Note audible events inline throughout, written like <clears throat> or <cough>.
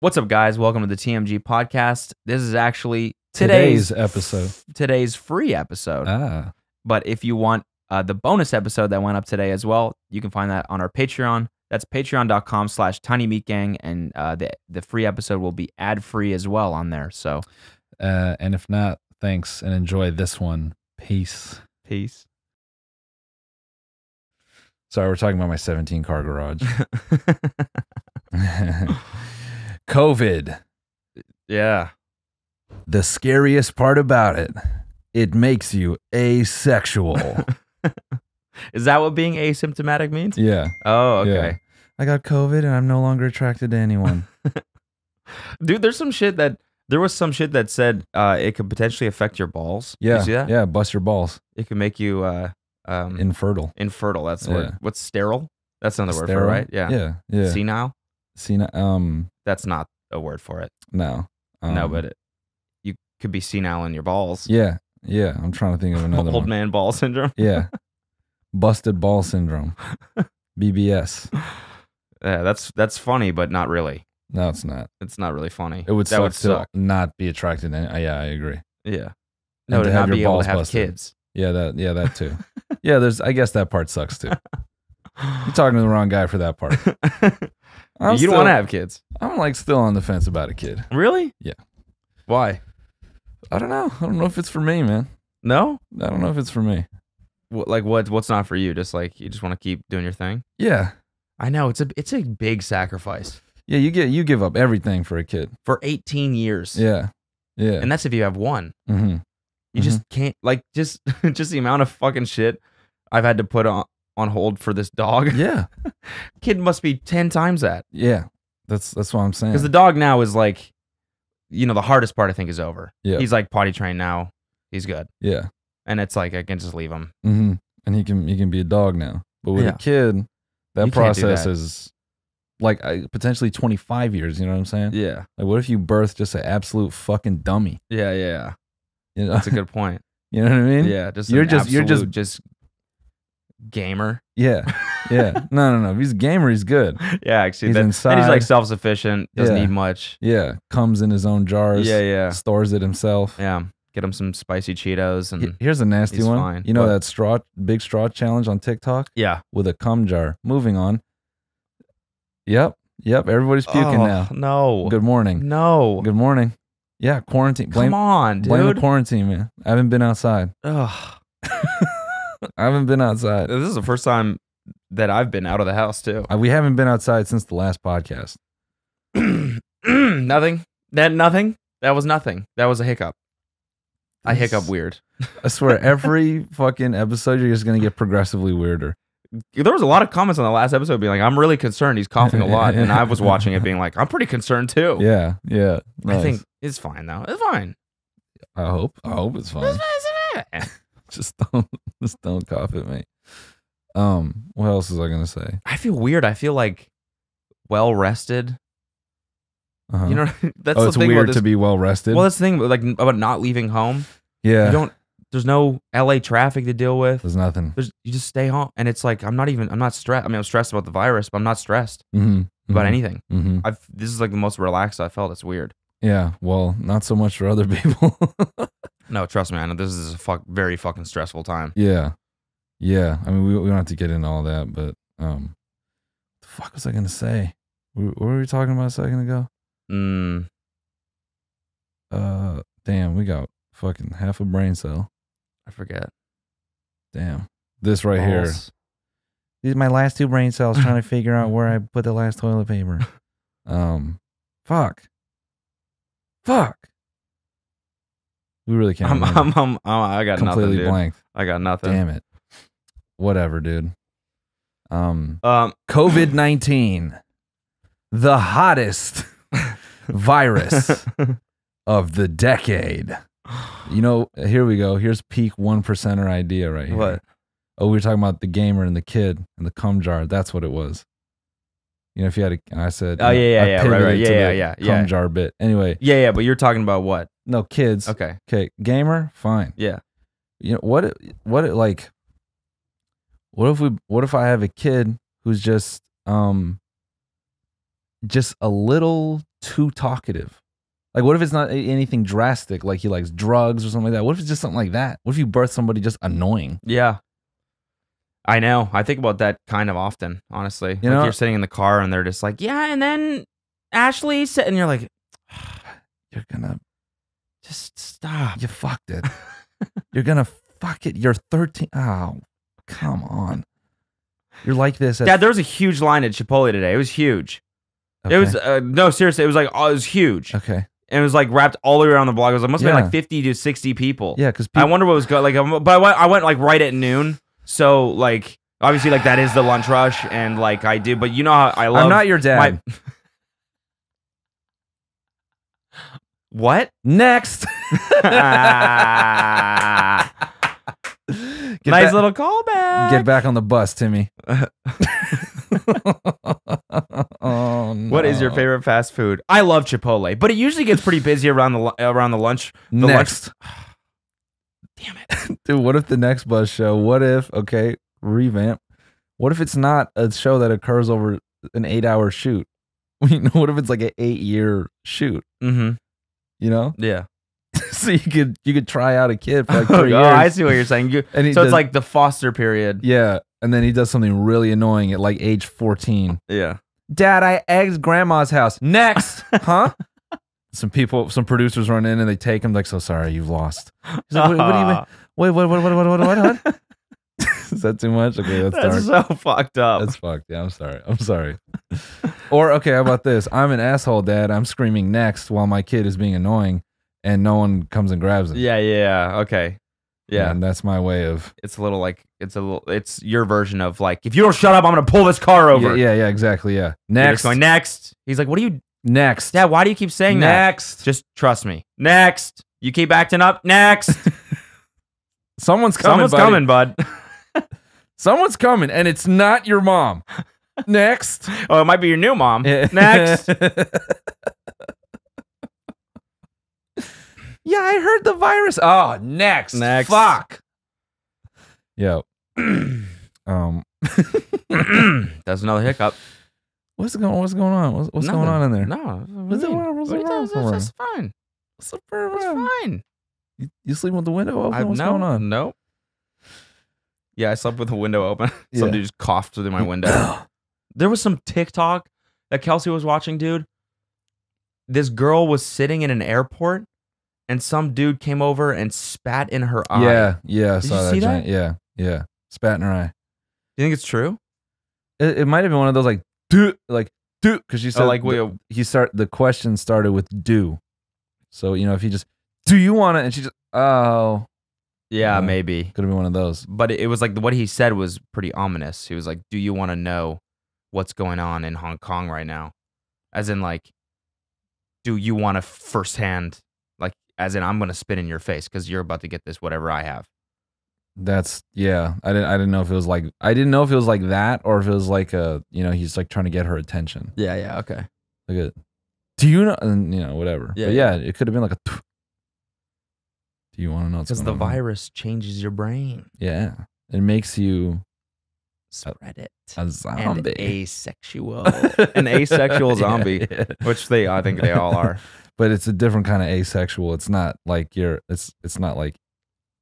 What's up, guys? Welcome to the TMG podcast. This is actually today's, Today's episode. today's free episode. Ah, but if you want uh, the bonus episode that went up today as well, you can find that on our Patreon. That's patreon.com slash tiny meat gang. And uh, the, the free episode will be ad free as well on there. So uh, and if not, thanks and enjoy this one. Peace. peace. Sorry, we're talking about my 17 car garage. <laughs> COVID. yeah. The scariest part about it, it makes you asexual. <laughs> Is that what being asymptomatic means? yeah. Oh, okay. Yeah. I got COVID and I'm no longer attracted to anyone. <laughs> Dude, there's some shit that there was some shit that said uh, it could potentially affect your balls. Yeah. you see that? Yeah. Bust your balls. It could make you uh, um, Infertile. infertile. That's the Yeah. word. What's sterile? That's another word for it, right? Yeah. Yeah. Yeah. Senile? Sena- um, That's not a word for it. no. no, Um, but it, you could be senile in your balls. Yeah. Yeah. I'm trying to think of <laughs> another Old one. man ball syndrome. Yeah. <laughs> Busted ball syndrome. BBS. <laughs> Yeah, that's that's funny, but not really. No, it's not. It's not really funny. It would that suck would suck. not be attracted to any, yeah, I agree. Yeah. No, And to, to not be able to have busted. kids. Yeah, that yeah, that too. yeah, there's I guess that part sucks too. You're talking to the wrong guy for that part. I'm you still, don't want to have kids, I'm like still on the fence about a kid. really? Yeah. Why? I don't know. I don't know if it's for me, man. No. I don't know if it's for me. What, like what? What's not for you? Just like you just want to keep doing your thing. Yeah. I know it's a it's a big sacrifice Yeah, you get you give up everything for a kid. for 18 years. Yeah. Yeah. And that's if you have one. mm-hmm. You just can't like just <laughs> just the amount of fucking shit I've had to put on on hold for this dog. <laughs> Yeah. Kid must be 10 times that. Yeah. That's that's what I'm saying. Because the dog now is like, you know, the hardest part I think is over. Yeah. He's like potty trained now. He's good. yeah. And it's like I can just leave him. Mm-hmm. And he can he can be a dog now. But with Yeah. a kid, that You process that. is like I, potentially 25 years. You know what I'm saying? Yeah. Like, what if you birth just an absolute fucking dummy? Yeah, yeah. You know, That's a good <laughs> point. you know what I mean? yeah, just You're just- you're just- just gamer. yeah, yeah. <laughs> No, no, no. If he's a gamer, he's good. yeah, actually, He's and inside. he's like self sufficient. Doesn't Yeah. need much. Yeah, comes in his own jars. Yeah, yeah, Stores it himself. yeah. Get him some spicy Cheetos and He- Here's a nasty he's one. fine. You know What? that straw, big straw challenge on TikTok yeah. with a cum jar. Moving on. Yep, yep. Everybody's puking Oh, now. No, Good morning. no. Good morning. Yeah, quarantine. Blame, Come on, dude. blame the quarantine, man. I haven't been outside. Ugh. <laughs> I haven't been outside. This is the first time that I've been out of the house too. Uh, We haven't been outside since the last podcast. <clears throat> nothing. That nothing. That was nothing. That was a hiccup. I hiccup weird. <laughs> I swear, every fucking episode, you're just gonna get progressively weirder. There was a lot of comments on the last episode being like, "I'm really concerned. He's coughing a lot," and I was <laughs> watching it being like, "I'm pretty concerned too." Yeah, yeah. I nice. think it's fine though. It's fine. I hope. I hope it's fine. Just don't, just <laughs> don't cough at me. Um, what else was I gonna say? I feel weird. I feel like well rested. Uh-huh. You know, <laughs> that's oh, the it's thing weird this. to be well rested. well, that's the thing like about not leaving home. yeah, You don't. There's no LA traffic to deal with. there's nothing. There's you just stay home, and it's like I'm not even. I'm not stressed. I mean, I'm stressed about the virus, but I'm not stressed Mm-hmm. about anything. Mm-hmm. I've. This is like the most relaxed I felt. It's weird. Yeah. Well, not so much for other <laughs> people. No, trust me. I know this is a fuck very fucking stressful time. yeah. Yeah. I mean, we, we don't have to get into all that, but um, the fuck was I gonna say? What what were we talking about a second ago? Mm, Uh, damn, we got fucking half a brain cell. I forget. Damn. This right here. These are my last two brain cells trying to <laughs> figure out where I put the last toilet paper. <laughs> Um, fuck. Fuck. We really can't. I'm. I'm, I'm, I'm, I got nothing, completely dude. blanked. I got nothing. Damn it. Whatever, dude. Um, Um, <clears throat> COVID nineteen, the hottest <laughs> virus of the decade. You know, here we go. Here's peak one percenter idea right here. what? Oh, we were talking about the gamer and the kid and the cum jar. That's what it was. You know, if you had a, I said, Oh, yeah, yeah, yeah, right, right. Yeah, yeah, yeah, cum yeah. jar bit. Anyway, Yeah, yeah, but you're talking about what? No kids. Okay. Okay, gamer, fine. Yeah. You know what? What it like? What if we? What if I have a kid who's just um, just a little too talkative? Like, what if it's not anything drastic, like he likes drugs or something like that? What if it's just something like that? What if you birth somebody just annoying? Yeah. I know. I think about that kind of often, honestly. You like know- you're sitting in the car and they're just like, yeah, and then Ashley said, and you're like, <sighs> You're gonna, just stop. you fucked it. <laughs> You're gonna fuck it. You're 13. Oh, come on. You're like this. At, Dad, there was a huge line at Chipotle today. It was huge. It was, uh, no, seriously, it was like, oh, it was huge. okay. And it was like wrapped all the way around the block. It was like, must have been Yeah. like 50 to 60 people. Yeah, because I wonder what was going like, um, but I went, I went like right at noon. So, like, obviously, like, that is the lunch rush. And like, I do, but you know how I love. I'm not your dad. my- <laughs> what? Next. <laughs> <laughs> Nice back- little callback. Get back on the bus, Timmy. <laughs> oh, What is your favorite fast food? I love Chipotle, but it usually gets pretty busy around the around the lunch. The next? <sighs> Damn it! Dude, what if the next bus show? What if, okay, revamp. What if it's not a show that occurs over an eight hour shoot? What if it's like an eight year shoot? Mm-hmm. You know? <laughs> Yeah. so you could you could try out a kid for like <laughs> Oh, three oh, years. I see what you're saying. You, <laughs> And so does- it's like the foster period. Yeah. And then he does something really annoying at like age 14. Yeah. Dad, I egged grandma's house. Next. huh? Some people, some producers run in and they take him like, so sorry, you've lost. He's like, what, what do you mean? Wait, what, what, what, what, what, what, what? Is that too much? Okay, that's, That's dark. so fucked up. That's fucked. Yeah, I'm sorry. I'm sorry. Or okay, how about this? I'm an asshole dad. I'm screaming next while my kid is being annoying, and no one comes and grabs him. yeah, yeah, yeah. Okay. Yeah. and that's my way of It's a little like it's a little it's your version of like if you don't shut up, I'm gonna pull this car over. Yeah, yeah, yeah, exactly. Yeah. You're Next, just going next. He's like, what are you next, Dad, why do you keep saying that? next. Just trust me. Next. You keep acting up. Next. <laughs> Someone's coming. Someone's buddy. coming, bud. <laughs> Someone's coming, and it's not your mom. Next. Oh, it might be your new mom. Next. <laughs> yeah, I heard the virus. Oh, next. Next. Fuck. Yo. <clears throat> um. <clears throat> That's another hiccup. What's going? What's going on? What's, what's going on in there? No. What What's do you the- mean? what's What the do you wrong think? for That's fine. What's up, That's fine. You, you sleeping with the window open? I, What's no, going on? No. Yeah, I slept with the window open. Some <laughs> Yeah. dude just coughed through my window. <clears throat> there was some TikTok that Kelsey was watching, dude. This girl was sitting in an airport and some dude came over and spat in her eye. Yeah, yeah. I Did saw that. see that? Yeah, yeah. Spat in her eye. Do you think it's true? It, it might have been one of those like do like do because she oh, said Oh, like the- oh. he start the question started with do. So you know if he just do you want it and she just oh yeah, maybe. could have been one of those. But it was like what he said was pretty ominous. He was like, "Do you want to know what's going on in Hong Kong right now?" As in, like, do you want to firsthand, like, as in, I'm gonna spit in your face because you're about to get this whatever I have. That's yeah. I didn't I didn't know if it was like I didn't know if it was like that or if it was like a you know he's like trying to get her attention. Yeah, yeah, okay. Like a do you know and you know whatever. Yeah, but yeah, it could have been like a. Do you want to know Because the on? virus changes your brain. Yeah, it makes you Uh, spread it. a And zombie. asexual. <laughs> An asexual zombie. yeah. Which they, I think they all are. <laughs> but it's a different kind of asexual. It's not like you're. It's it's not like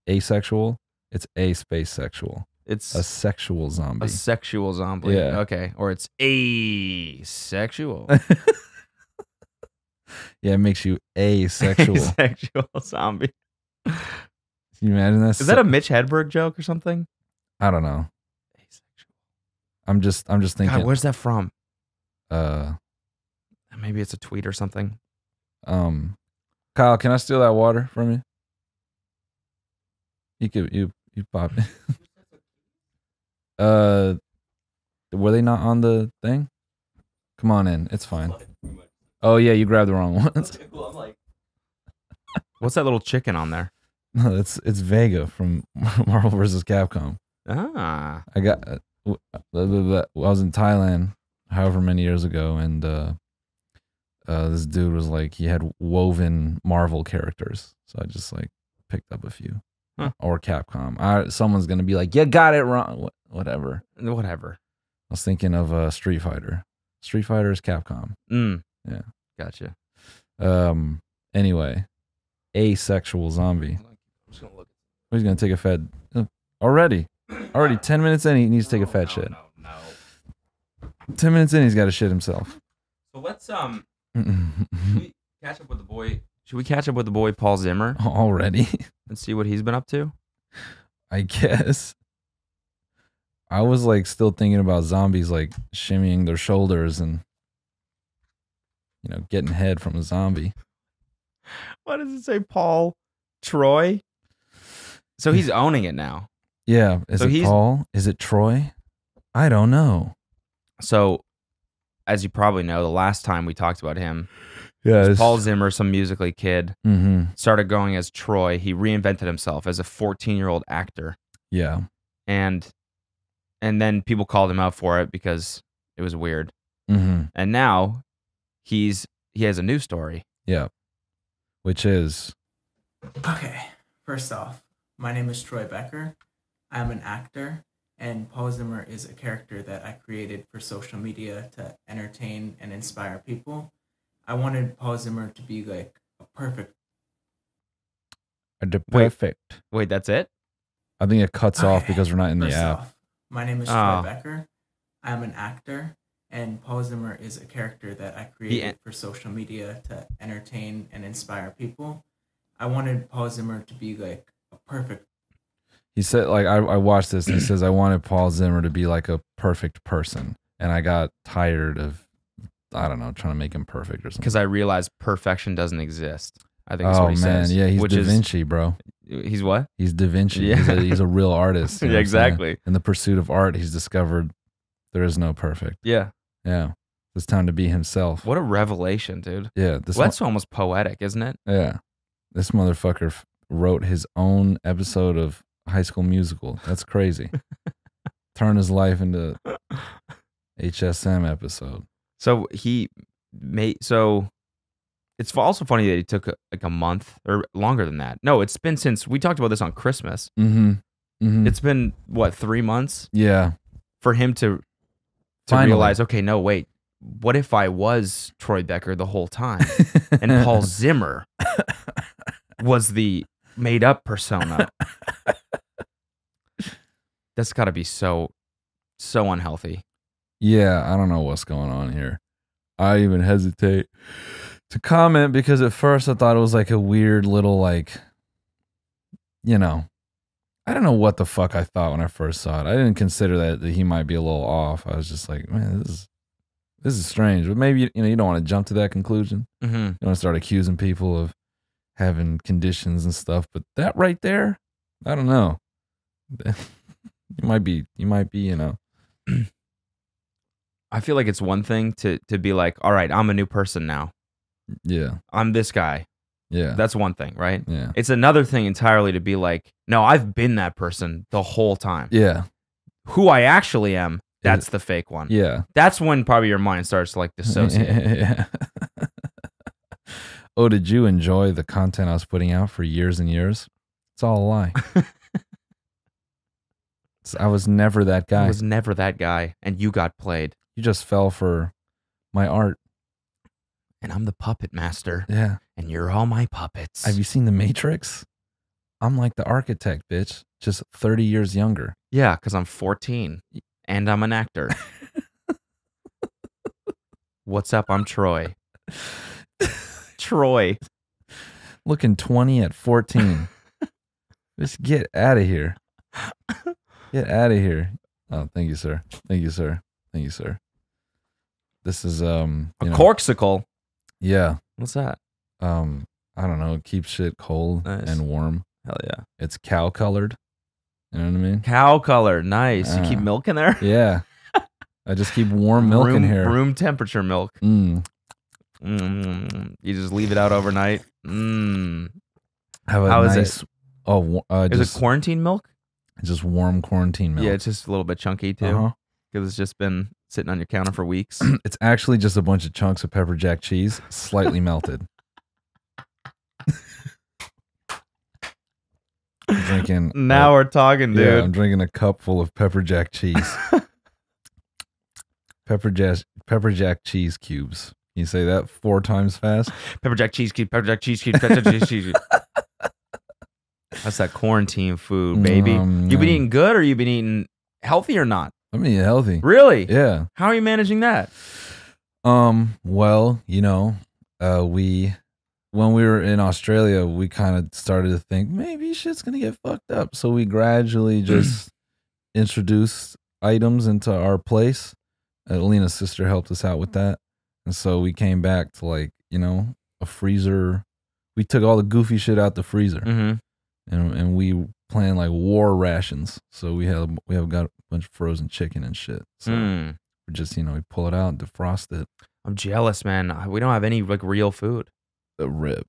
asexual. It's a space sexual. It's A sexual zombie. a sexual zombie. Yeah. Okay. Or it's asexual. <laughs> yeah, it makes you asexual. Can asexual zombie. you imagine this? Is that a Mitch Hedberg joke or something? I don't know. Asexual. I'm just I'm just thinking. God, where's that from? uh, Maybe it's a tweet or something. um, Kyle, can I steal that water from you? You could you you pop it. <laughs> uh, were they not on the thing? Come on in. It's fine. Oh yeah, you grabbed the wrong ones. <laughs> What's that little chicken on there? <laughs> No, it's it's Vega from Marvel vs. Capcom. Ah. I got I was in Thailand however many years ago and uh uh this dude was like he had woven Marvel characters. So I just like picked up a few. Huh. Or Capcom. I, someone's going to be like, "You got it wrong." Wh- Whatever. Whatever. I was thinking of uh Street Fighter. Street Fighter is Capcom. Mm. Yeah. Gotcha. Um. Anyway, asexual zombie. Oh, He's gonna take a fed uh, already. Already ten minutes in, he needs to take a fat shit. No, no. Ten minutes in, he's got to shit himself. So let's um we catch up with the boy. Should we catch up with the boy Paul Zimmer already, and see what he's been up to? I guess. I was like still thinking about zombies like shimmying their shoulders and you know getting head from a zombie. Why does it say Paul Troy? So he's owning it now. Yeah, is So it he's- Paul? Is it Troy? I don't know. So, as you probably know, the last time we talked about him, Yeah, was Paul Zimmer, some musically kid, Mm-hmm. started going as Troy. He reinvented himself as a 14 year old actor, Yeah. and and then people called him out for it because it was weird. Mm-hmm. And now he's he has a new story. Yeah. Which is Okay, first off, my name is Troy Becker. I'm an actor, and Paul Zimmer is a character that I created for social media to entertain and inspire people. I wanted Paul Zimmer to be like a perfect. a de- perfect. Wait, that's it? I think it cuts off because we're not in the First app. off, my name is Oh. Troy Becker. I'm an actor, and Paul Zimmer is a character that I created for social media to entertain and inspire people. I wanted Paul Zimmer to be like a perfect He said, like, I, I watched this and he says, I wanted Paul Zimmer to be like a perfect person. And I got tired of, I don't know, trying to make him perfect or something. Because I realized perfection doesn't exist. I think that's Oh, what he man. says. Yeah, he's Da is Vinci, bro. he's what? He's Da Vinci. Yeah. He's, a, he's a real artist. <laughs> yeah, what I'm saying? exactly. In the pursuit of art, he's discovered there is no perfect. Yeah. Yeah. It's time to be himself. What a revelation, dude. Yeah. This Well, that's almost poetic, isn't it? Yeah. This motherfucker f- wrote his own episode of High School Musical. That's crazy. <laughs> Turn his life into HSM episode. So he made so it's also funny that he took like a month or longer than that. No, it's been since we talked about this on Christmas. Mm-hmm. mm-hmm. It's been what three months yeah. for him to to Finally. realize. Okay, no, wait. What if I was Troy Becker the whole time and Paul <laughs> Zimmer was the made up persona? <laughs> That's got to be so so unhealthy. Yeah, I don't know what's going on here. I even hesitate to comment because at first I thought it was like a weird little like you know, I don't know what the fuck I thought when I first saw it. I didn't consider that, that he might be a little off. I was just like, man, this is this is strange. But maybe you know, you don't want to jump to that conclusion. Mm-hmm. You don't want to start accusing people of having conditions and stuff. But that right there, I don't know. <laughs> you might be you might be, you know. I feel like it's one thing to to be like, all right, I'm a new person now. Yeah. I'm this guy. Yeah. That's one thing, right? yeah. It's another thing entirely to be like, no, I've been that person the whole time. Yeah. Who I actually am, that's the fake one. Yeah. That's when probably your mind starts to like <laughs> dissociate. Yeah. oh, did you enjoy the content I was putting out for years and years? It's all a lie. <laughs> I was never that guy. I was never that guy, and you got played. you just fell for my art. And I'm the puppet master, Yeah. and you're all my puppets. Have you seen The Matrix? I'm like the architect, bitch. Just 30 years younger. yeah, because I'm 14 and I'm an actor. <laughs> What's up? I'm Troy. <laughs> Troy. Looking 20 at 14. <laughs> Just get out of here. Get out of here. Oh, thank you, sir. Thank you, sir. Thank you, sir. This is um A know, Corkcicle. Yeah. What's that? Um I don't know, it keeps shit cold Nice. and warm. Hell yeah. It's cow colored. You know what I mean? Cow color. Nice. You keep Ah. milk in there? <laughs> Yeah. I just keep warm milk room, in here. Room temperature milk. Mm. Mm. You just leave it out overnight. Mm. Have a How is it? nice oh uh, Is just it quarantine milk? Just warm quarantine milk. Yeah, it's just a little bit chunky too. Uh-huh. Because it's just been sitting on your counter for weeks. <clears throat> It's actually just a bunch of chunks of pepper jack cheese, slightly <laughs> melted. I'm drinking. now we're talking, yeah, dude. I'm drinking a cup full of pepper jack cheese. <laughs> pepper jack, pepper jack cheese cubes. Can you say that four times fast? Pepper jack cheese cube, pepper jack cheese cube, pepper jack cheese cube. <laughs> That's that quarantine food, baby. Um, you been eating good or you've been eating healthy or not? I mean, healthy. Really? Yeah. How are you managing that? Um. Well, you know, uh, we when we were in Australia, we kind of started to think maybe shit's gonna get fucked up. So we gradually <clears throat> just introduced items into our place. Alina's sister helped us out with that, and so we came back to like you know a freezer. We took all the goofy shit out the freezer, Mm-hmm. And and we plan like war rations. So we have we have got a bunch of frozen chicken and shit. So Mm. we just you know we pull it out, defrost it, I'm jealous, man. We don't have any like real food. the rib.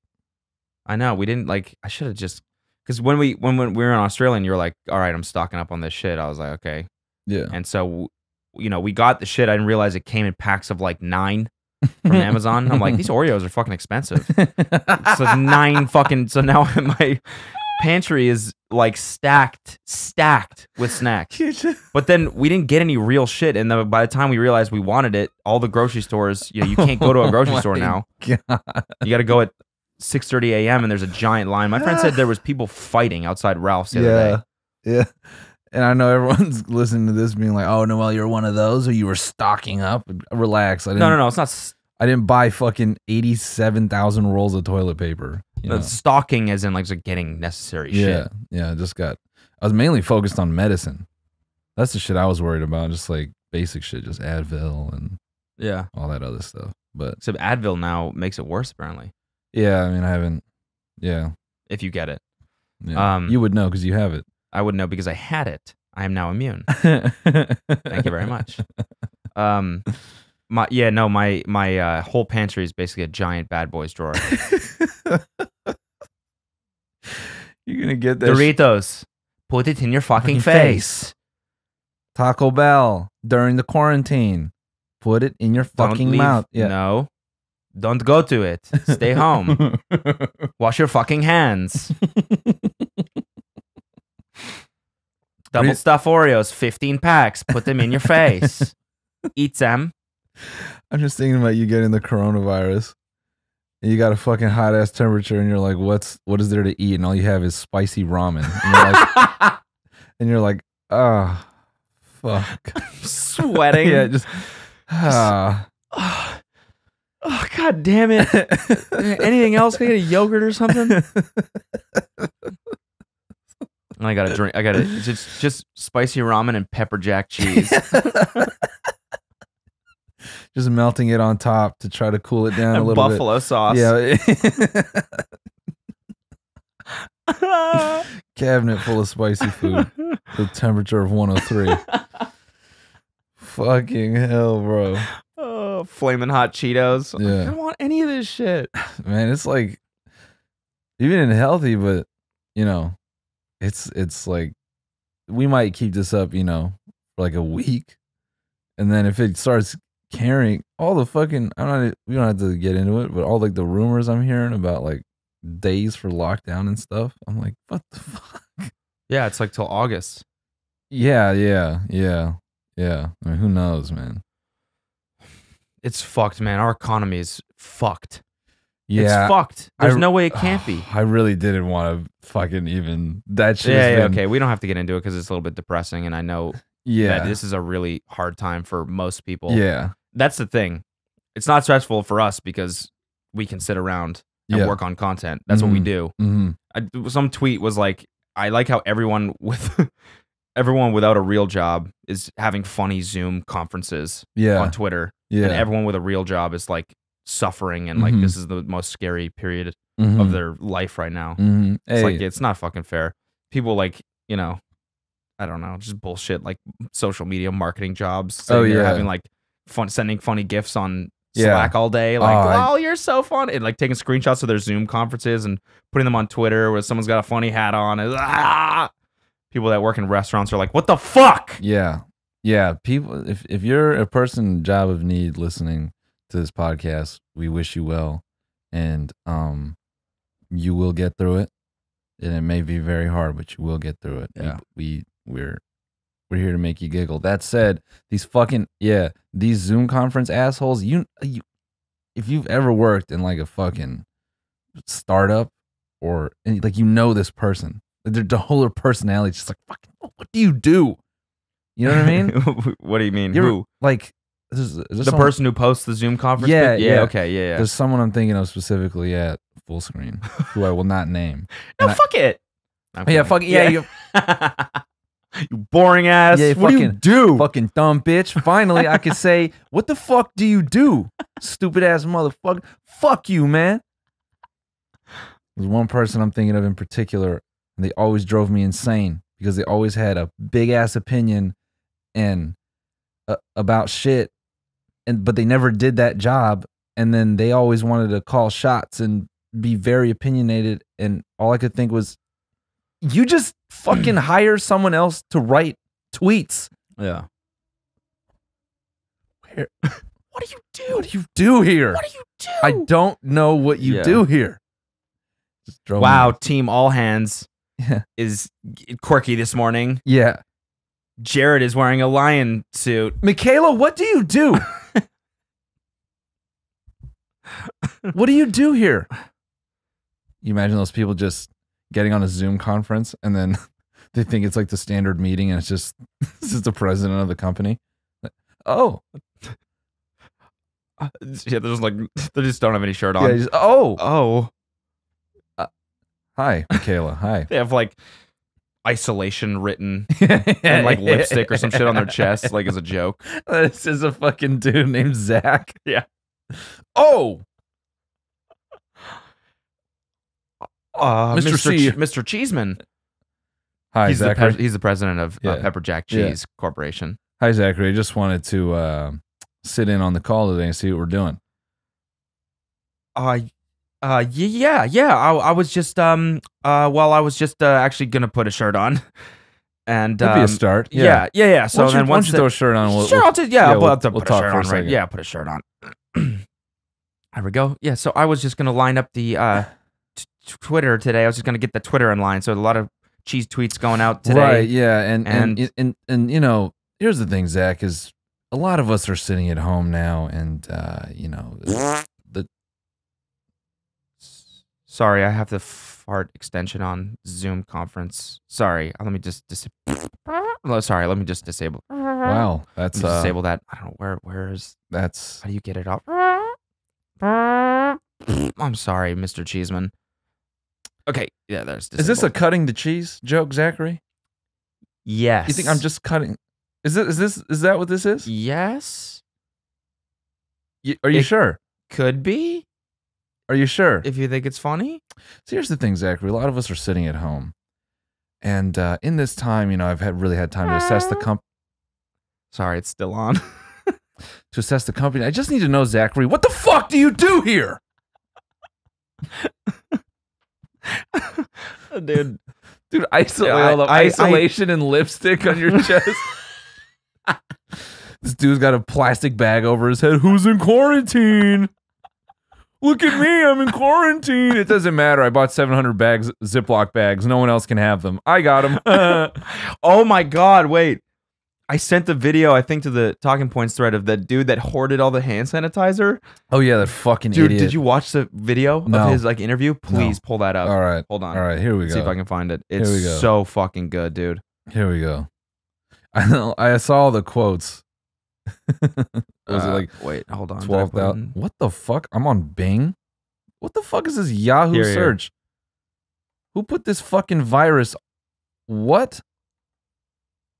I know we didn't like. I should have just because when we when, when we were in Australia, and you were like, "All right, I'm stocking up on this shit." I was like, "Okay," Yeah. and so you know we got the shit. I didn't realize it came in packs of like nine <laughs> from Amazon. I'm like, these Oreos are fucking expensive. <laughs> so nine fucking. So now <laughs> my pantry is like stacked, stacked with snacks. <laughs> But then we didn't get any real shit, and then by the time we realized we wanted it, all the grocery stores, you know, you can't go to a <laughs> oh grocery Oh store now. God. You got to go at 6:30 a.m. and there's a giant line. My friend said there was people fighting outside Ralph's the other Yeah. day. Yeah. And I know everyone's <laughs> listening to this being like, "Oh, Noel, you're one of those, or you were stocking up." Relax. I didn't, No, no, no. It's not. I didn't buy fucking eighty-seven thousand rolls of toilet paper. Know? It's stocking as in like just getting necessary yeah, shit. yeah. I just got. I was mainly focused on medicine. That's the shit I was worried about. Just like basic shit, just Advil and Yeah. all that other stuff. But Except Advil now makes it worse apparently yeah, I mean, I haven't. Yeah, if you get it. yeah. Um, you would know because you have it. I would know because I had it. I am now immune. <laughs> Thank you very much. Um, my yeah, no, my my uh, whole pantry is basically a giant bad boys drawer. <laughs> You're gonna get that. Doritos, put it in your fucking face. face. Taco Bell during the quarantine. Put it in your fucking leave- mouth. Yeah. No, don't go to it. Stay home. <laughs> Wash your fucking hands. <laughs> Double stuff Oreos, 15 packs. Put them in your face. <laughs> Eat them. I'm just thinking about you getting the coronavirus. And you got a fucking hot ass temperature, and you're like, "What's what is there to eat?" And all you have is spicy ramen. And you're like, <laughs> and you're like "Ah, fuck." <laughs> Sweating. yeah, just ah. oh, oh, god damn it. <laughs> Anything else? Can I get a yogurt or something? And I gotta drink. I gotta just just spicy ramen and pepper jack cheese. Just melting it on top to try to cool it down a and little buffalo sauce. Yeah. <laughs> <laughs> Cabinet full of spicy food. the temperature of 103. <laughs> Fucking hell, bro. oh, flaming hot Cheetos. Yeah. I don't want any of this shit. Man, it's like even in healthy, but you know, it's it's like we might keep this up, you know, for like a week. And then if it starts carrying all the fucking I'm not we don't have to get into it, but all like the rumors I'm hearing about like days for lockdown and stuff. I'm like, what the fuck? Yeah, it's like till August. Yeah, yeah, yeah, yeah. I mean, who knows, man? It's fucked, man. Our economy is fucked. Yeah, It's fucked. There's I- no way it can't be. <sighs> I really didn't want to fucking even that shit. Yeah, yeah, been- okay. We don't have to get into it because it's a little bit depressing, and I know yeah, that this is a really hard time for most people. yeah, that's the thing. It's not stressful for us because we can sit around and Yeah. work on content. That's what we Mhm. do. hmm I, some tweet was like, "I like how everyone with <laughs> everyone without a real job is having funny Zoom conferences yeah, on Twitter, yeah. and everyone with a real job is like suffering and like Mhm. this is the most scary period of their life right now. Mhm. It's like it's not fucking fair. People like you know, I don't know, just bullshit like social media marketing jobs. Oh, yeah. having like fun sending funny gifs on Yeah. Slack all day. Like, Oh, oh, you're so fun, and like taking screenshots of their Zoom conferences and putting them on Twitter where someone's got a funny hat on. And, ah! People that work in restaurants are like, what the fuck? yeah, yeah. People, if if you're a person job of need listening to this podcast, we wish you well, and um, you will get through it. And it may be very hard, but you will get through it. Yeah. we, we we're we're here to make you giggle. That said, these fucking yeah, these Zoom conference assholes. You you if you've ever worked in like a fucking startup or like you know this person, their the whole personality is just like fucking. What do you do? You know what I mean? <laughs> what do you mean? You ever- Who? like there's, there's The someone- person who posts the Zoom conference? Yeah, pic? yeah. Okay, yeah, yeah. There's someone I'm thinking of specifically at Fullscreen who I will not name. <laughs> no, and I- fuck it. I'm Yeah, kidding. fuck yeah, you <laughs> <laughs> you boring ass. Yeah, what do you fucking- do? fucking dumb bitch. Finally, I could say, <laughs> what the fuck do you do, stupid ass motherfucker? Fuck you, man. There's one person I'm thinking of in particular, and they always drove me insane because they always had a big ass opinion and uh, about shit, and but they never did that job. And then they always wanted to call shots and be very opinionated. And all I could think was, you just fucking <clears throat> hire someone else to write tweets. Yeah. Where- <laughs> What do you do? What do you do here? What do you do? I don't know what you Yeah. do here. Just drove me- wow, team all hands Yeah. is quirky this morning. Yeah. Jared is wearing a lion suit. Michaela, what do you do? <laughs> what do you do here? You imagine those people just getting on a Zoom conference and then <laughs> they think it's like the standard meeting and it's just <laughs> this is the president of the company. Like, Oh, Uh, Yeah, they're just like <laughs> they just don't have any shirt on. yeah. just- oh, oh, hi, Michaela. Hi. they have like isolation written and like lipstick or some shit on their chest, like as a joke. This is a fucking dude named Zach. Yeah. Oh, Uh, Mr. Mr. Che- Mr. Cheeseman. hi, he's the Zachary. pres- he's the president of uh, Yeah. Pepper Jack Yeah. Cheese Corporation. Hi, Zachary. I just wanted to uh, sit in on the call today and see what we're doing. Uh, uh, y- yeah, yeah. I, I was just um uh well, I was just uh, actually gonna put a shirt on, <laughs> and That'd be a um, start. yeah, yeah, yeah. So why don't you, then why don't once you the- throw a shirt on? We'll, sure, we'll- I'll just yeah, yeah, I'll, we'll- I'll put we'll a talk shirt for a on, right? second. Yeah, put a shirt on. <clears throat> there we go. Yeah, so I was just gonna line up the uh <laughs> Twitter today. I was just gonna get the Twitter in line. So a lot of cheese tweets going out today. Right. Yeah. And and, And- and and you know, here's the thing, Zach, is a lot of us are sitting at home now, and uh, you know, the Sorry, I have the fart extension on Zoom conference. Sorry, let me just dis- Oh, sorry, let me just disable. wow, that's uh, disable that. I don't know where. Where is? that's How do you get it off? I'm sorry, Mr. Cheeseman. Okay, yeah, there's. is this a cutting the cheese joke, Zachary? yes? You think I'm just cutting? Is it is this is that what this is? yes? You, are you It- sure? Could be Are you sure? if you think it's funny. So here's the thing, Zachary. A lot of us are sitting at home, and uh, in this time, you know, I've had really had time to assess the comp Sorry, it's still on. <laughs> to assess the company. I just need to know, Zachary, what the fuck do you do here? <laughs> Dude, Dude, isolate Yeah, I- I- I- isolation and lipstick on your <laughs> chest. this dude's got a plastic bag over his head. Who's in quarantine? Look at me, I'm in quarantine. It doesn't matter. I bought 700 bags, Ziploc bags. No one else can have them. I got them. <laughs> oh my god, wait. I sent the video, I think, to the talking points thread of that dude that hoarded all the hand sanitizer. oh yeah, that fucking Dude, idiot. did you watch the video No. of his like interview? Please pull that up. All right. Hold on. All right, here we go. See if I can find it. Here It's we go. so fucking good, dude. Here we go. <laughs> I know I saw the quotes. <laughs> Was it Uh, like wait, hold on. Twelve it thousand? What the fuck? I'm on Bing. What the fuck is this Yahoo Here, here. search? Who put this fucking virus? What?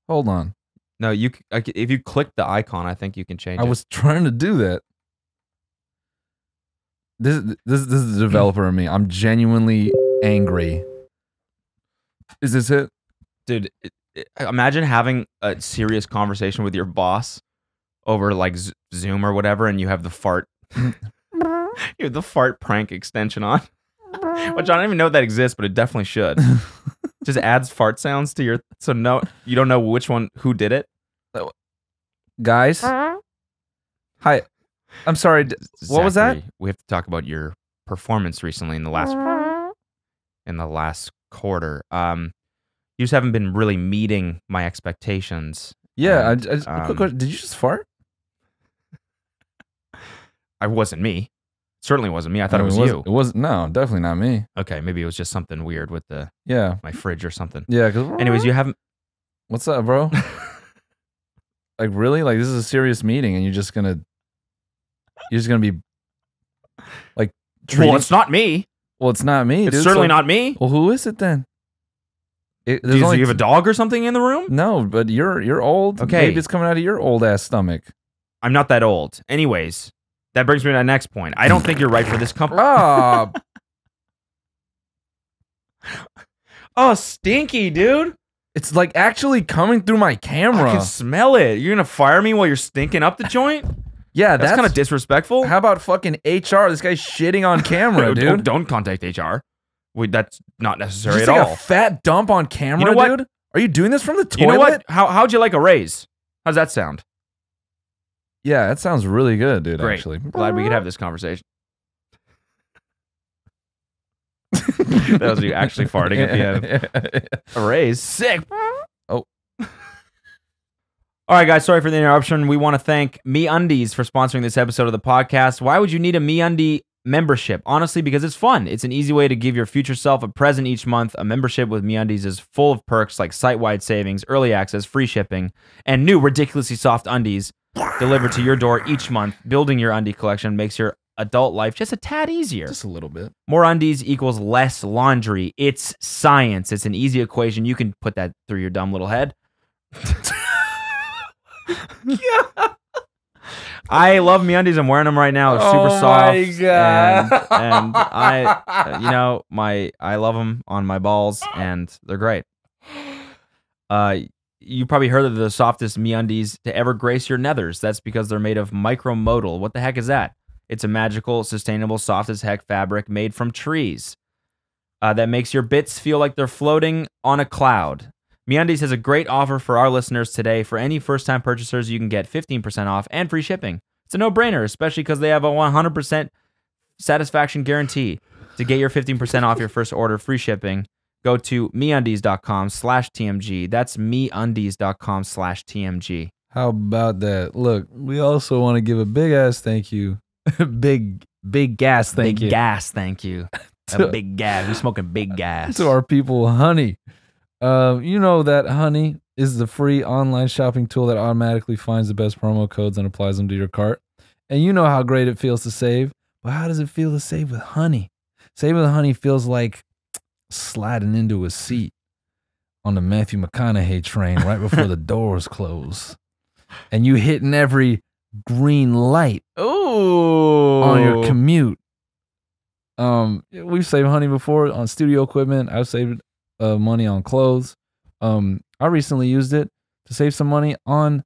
Hold on. No, you c- I c- if you click the icon, I think you can change I it. was trying to do that. This this this is the developer of me. I'm genuinely angry. Is this it? dude it, it- imagine having a serious conversation with your boss over like Z- zoom or whatever and you have the fart <laughs> you have the fart prank extension on <laughs> which i don't even know that exists but it definitely should <laughs> just adds fart sounds to your so no you don't know which one who did it Guys? Hi. I'm sorry. d- What was that? Zachary, we have to talk about your performance recently in the last in the last quarter um you just haven't been really meeting my expectations Yeah, I, I And, just, quick um, question. Did you just fart? i wasn't me Certainly wasn't me. I thought I it was It you. It was no, definitely not me. Okay, maybe it was just something weird with the Yeah, my fridge or something. yeah. Cause Anyways, you haven't. <laughs> what's up, bro? <laughs> like really? Like this is a serious meeting, and you're just gonna you're just gonna be like treating. Well, it's not me. well, it's not me. It's dude, certainly so- not me. Well, who is it then? It, Do you, do you have a dog or something in the room? No, but you're you're old. Okay. maybe it's coming out of your old ass stomach. I'm not that old. Anyways, that brings me to my next point. I don't think you're right for this <laughs> company. Ah, <laughs> Oh, stinky, dude. it's like actually coming through my camera. I can smell it. You're gonna fire me while you're stinking up the joint? <laughs> yeah, That's, that's, kind of disrespectful. How about fucking HR? This guy's shitting on camera, Don't- dude. Don't, contact HR. Wait, that's not necessary Just at like all. a fat dump on camera, know what? dude. Are you doing this from the toilet? you know what? How how'd you like a raise? How's that sound? Yeah, that sounds really good, dude. Great. Actually, Glad we could have this conversation. <laughs> that was you actually farting at the end. <laughs> A raise. Sick. Oh. All right, guys. Sorry for the interruption. We want to thank MeUndies for sponsoring this episode of the podcast. Why would you need a Me Undie membership? Honestly, because it's fun. It's an easy way to give your future self a present each month. A membership with MeUndies is full of perks like site-wide savings, early access, free shipping, and new ridiculously soft undies delivered to your door each month. Building your undie collection makes your adult life just a tad easier. Just a little bit. More undies equals less laundry. It's science. It's an easy equation. You can put that through your dumb little head. yeah. <laughs> I love me undies. I'm wearing them right now. They're super soft. Oh soft. my God. And, and I, <laughs> you know, my I love them on my balls, and they're great. Uh, you probably heard of the softest me undies to ever grace your nethers. That's because they're made of micromodal. What the heck is that? It's a magical, sustainable, soft as heck fabric made from trees uh, that makes your bits feel like they're floating on a cloud. MeUndies has a great offer for our listeners today. For any first-time purchasers, you can get 15% off and free shipping. It's a no-brainer, especially because they have a 100% satisfaction guarantee. To get your 15% off your first order, free shipping, go to meundies.com slash TMG. That's meundies.com slash TMG. How about that? Look, we also want to give a big ass thank you. <laughs> big, big gas thank big you gas, thank you. <laughs> A To- big gas. We're smoking big <laughs> gas. to our people, Honey. Uh, you know that Honey is the free online shopping tool that automatically finds the best promo codes and applies them to your cart. And you know how great it feels to save. But how does it feel to save with Honey? Saving with Honey feels like sliding into a seat on the Matthew McConaughey train right before the <laughs> doors close. And you hitting every green light Ooh. on your commute. Um, we've saved money before on studio equipment. I've saved uh, money on clothes. Um, I recently used it to save some money on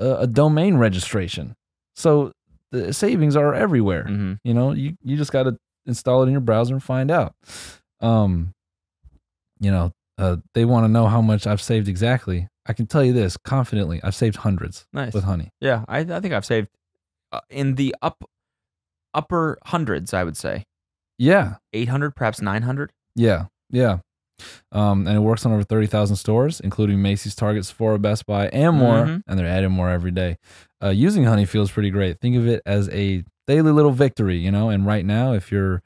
a, a domain registration. So the savings are everywhere. Mhm. You know, you you just got to install it in your browser and find out. Um, you know, uh, they want to know how much I've saved exactly. I can tell you this confidently: I've saved hundreds Nice. with honey. Yeah, I, I think I've saved uh, in the up upper hundreds. I would say Yeah, eight hundred, perhaps nine hundred. Yeah, yeah. Um, and it works on over 30,000 stores, including Macy's, Target, Sephora, Best Buy, and more. Mhm. And they're adding more every day. Uh, using Honey feels pretty great. Think of it as a daily little victory, you know? And right now, if you're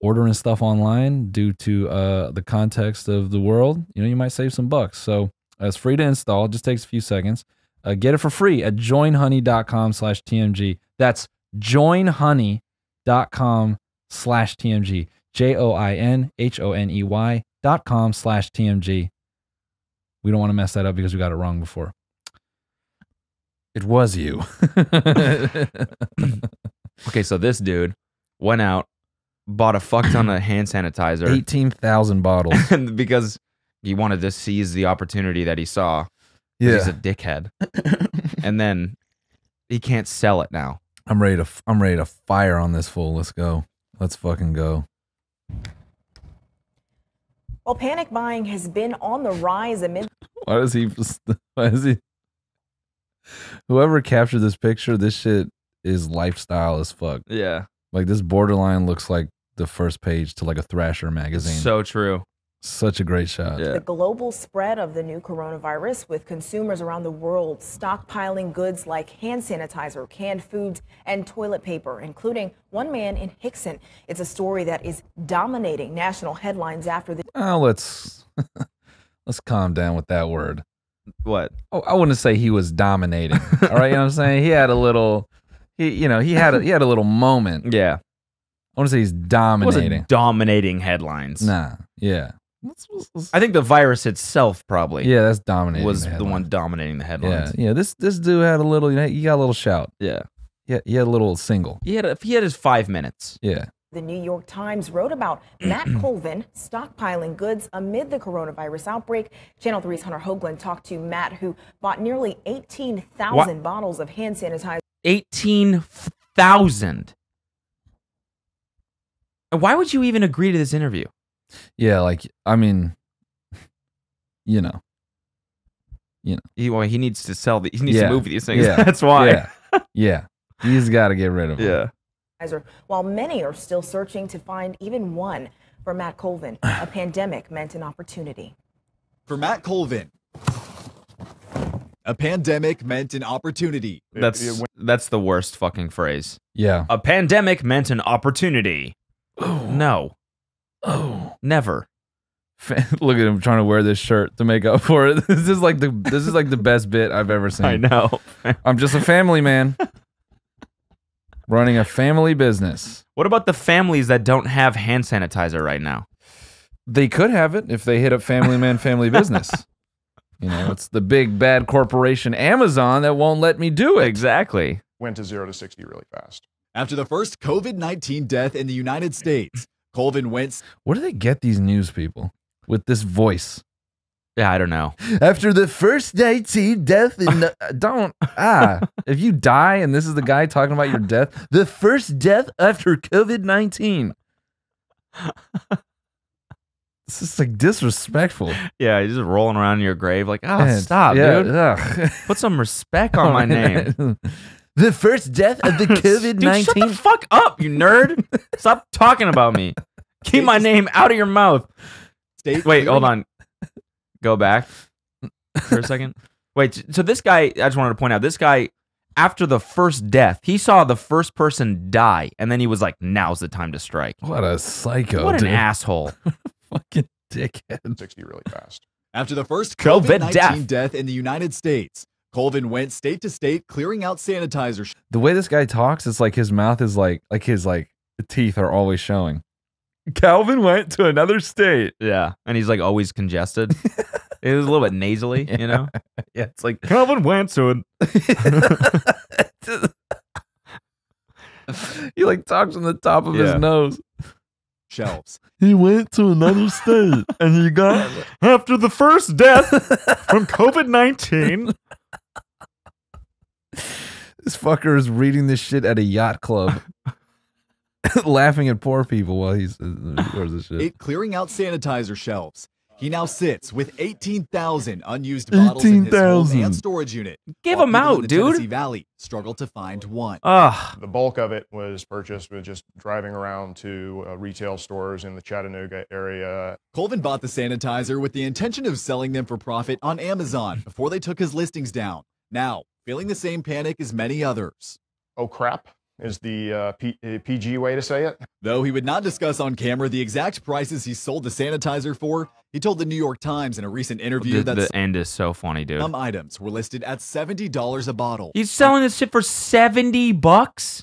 ordering stuff online due to uh, the context of the world, you know, you might save some bucks. So uh, it's free to install. It just takes a few seconds. Uh, get it for free at joinhoney.com slash TMG. That's joinhoney.com slash TMG. J O I N H O N E Y dot com slash TMG. We don't want to mess that up because we got it wrong before. It was you. <laughs> <laughs> Okay, so this dude went out, bought a fuck ton of <clears throat> hand sanitizer, 18,000 bottles. <laughs> because he wanted to seize the opportunity that he saw. 'cause he's a dickhead, <laughs> and then he can't sell it now. I'm ready to I'm ready to fire on this fool. Let's go. Let's fucking go. Well, panic buying has been on the rise amid <laughs> Why does he why does he Whoever captured this picture, this shit is lifestyle as fuck. Yeah, Like this borderline looks like the first page to like a Thrasher magazine. so true. Such a great shot. Yeah. The global spread of the new coronavirus, with consumers around the world stockpiling goods like hand sanitizer, canned foods, and toilet paper, including one man in Hixson. It's a story that is dominating national headlines after the Oh, let's <laughs> let's calm down with that word. What? Oh, I wouldn't say he was dominating. all right, you know what I'm saying? He had a little he you know, he had a he had a little moment. <laughs> Yeah. I want to say he's dominating. dominating headlines. Nah. Yeah. I think the virus itself probably yeah, that's dominating. was the, the one dominating the headlines. yeah. yeah. This this dude had a little. You know, he got a little shout. Yeah. Yeah, he had a little single. He had a, he had his five minutes. Yeah. The New York Times wrote about <clears throat> Matt Colvin stockpiling goods amid the coronavirus outbreak. Channel 3's Hunter Hoagland talked to Matt, who bought nearly 18,000 bottles of hand sanitizer. Eighteen thousand. Why would you even agree to this interview? Yeah, like I mean, <laughs> you know. You know, he, well, he needs to sell the, he needs Yeah. to move these things. Yeah. <laughs> That's why. Yeah. Yeah. He's got to get rid of them. Yeah. while many are still searching to find even one. For Matt Colvin, <sighs> a pandemic meant an opportunity. For Matt Colvin, a pandemic meant an opportunity. That's that's the worst fucking phrase. Yeah. A pandemic meant an opportunity. Oh. No, Oh. never. <laughs> Look at him trying to wear this shirt to make up for it. <laughs> This is like the this is like the best bit I've ever seen. I know. <laughs> I'm just a family man running a family business. what about the families that don't have hand sanitizer right now? They could have it if they hit up Family Man Family Business. You know, it's the big bad corporation Amazon that won't let me do it. Exactly. went to zero to 60 really fast. After the first COVID 19 death in the United States, Colvin went Where do they get these news people with this voice? Yeah, I don't know. After the first 19 death in the, <laughs> don't ah if you die and this is the guy talking about your death, the first death after COVID 19. This is like disrespectful. Yeah, you're just rolling around in your grave like, oh, Man, stop, yeah, dude. ugh. Put some respect <laughs> on my name. <laughs> the first death of the COVID <laughs> Dude, shut the 19. fuck up, you nerd. Stop talking about me. <laughs> Keep my name out of your mouth. state. Wait, hold on. Go back for a second. Wait, so this guy, I just wanted to point out, this guy, after the first death, he saw the first person die, and then he was like, now's the time to strike. What a psycho. what an dude. asshole. <laughs> Fucking dickhead. 60 really fast. After the first COVID COVID 19 death. death in the United States, Colvin went state to state clearing out sanitizer. The way this guy talks, it's like his mouth is like like his like teeth are always showing. Calvin went to another state. Yeah. And he's like always congested. <laughs> it was a little bit nasally, you know? <laughs> Yeah, it's like Calvin went to <laughs> he like talks from the top of Yeah. his nose. shelves. He went to another state and he got after the first death from COVID 19. <laughs> this fucker is reading this shit at a yacht club, <laughs> <laughs> laughing at poor people while he's uh, where's this shit? Eight clearing out sanitizer shelves. He now sits with 18,000 unused bottles in his home 18,000. and storage unit. Give them people in out, the dude. Tennessee Valley struggle to find one. Ugh. The bulk of it was purchased with just driving around to uh, retail stores in the Chattanooga area. Colvin bought the sanitizer with the intention of selling them for profit on Amazon before they took his listings down. Now, feeling the same panic as many others. Oh crap is the uh, P- uh, PG way to say it. Though he would not discuss on camera the exact prices he sold the sanitizer for, he told the New York Times in a recent interview The, that the end is so funny, dude. some items were listed at $70 a bottle. He's selling this shit for 70 bucks?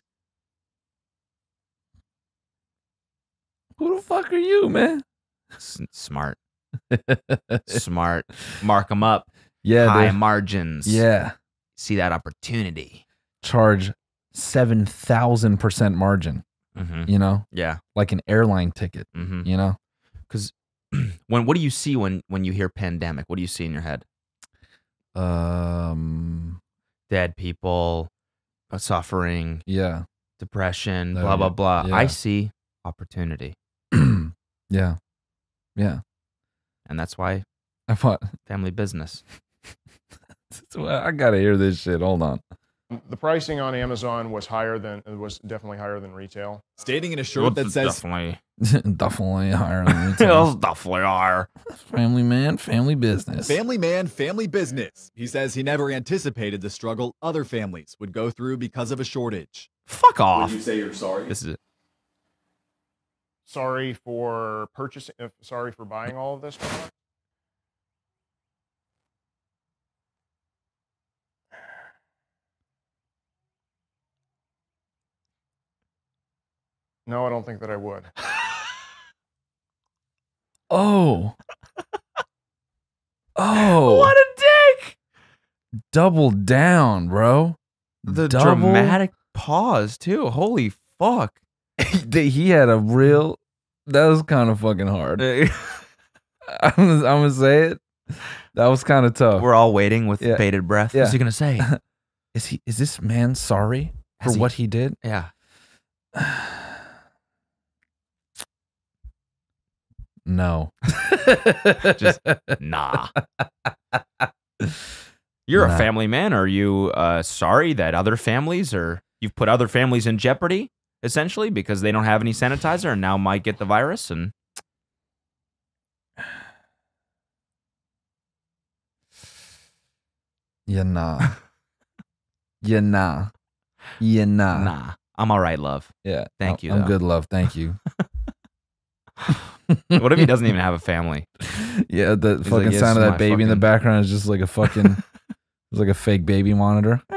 Who the fuck are you, man? S- smart. <laughs> Smart. Mark them up. Yeah, High margins. yeah. See that opportunity. Charge seven thousand percent margin. hmm You know, Yeah. like an airline ticket. hmm You know, Because <clears throat> when what do you see when when you hear pandemic? What do you see in your head? um, Dead people, uh, suffering, yeah, depression, blah blah blah. Yeah. I see opportunity, <clears throat> yeah, yeah. and that's why I thought family business. <laughs> <laughs> I gotta hear this shit. Hold on. The pricing on Amazon was higher than it was definitely higher than retail. Stating in a shirt that says definitely, <laughs> definitely higher than it <laughs> retail. was definitely higher. family man, family business. Family man, family business. He says he never anticipated the struggle other families would go through because of a shortage. Fuck off. You say you're sorry? This is it. Sorry for purchasing. Uh, sorry for buying all of this product. No, I don't think that I would. <laughs> Oh. Oh. <laughs> What a dick! Double down, bro. The Double- dramatic pause too. Holy fuck! <laughs> He he had a real. That was kind of fucking hard. I'm, gonna- I'm gonna say it. That was kind of tough. We're all waiting with Yeah. bated breath. Yeah. What's he gonna say? Is he? Is this man sorry for he- what he did? yeah. <sighs> <sighs> No. Just <laughs> nah. You're Nah. a family man. Are you uh, sorry that other families or you've put other families in jeopardy essentially because they don't have any sanitizer and now might get the virus? And yeah, nah. yeah, nah. Yeah, nah. nah, I'm all right, love. Yeah. Thank I'm- you, I'm though. good, love. Thank you. <laughs> <laughs> What if he doesn't even have a family? Yeah, the He's fucking like, sound of that my baby in the background is just like a fucking, <laughs> it's like a fake baby monitor. <laughs>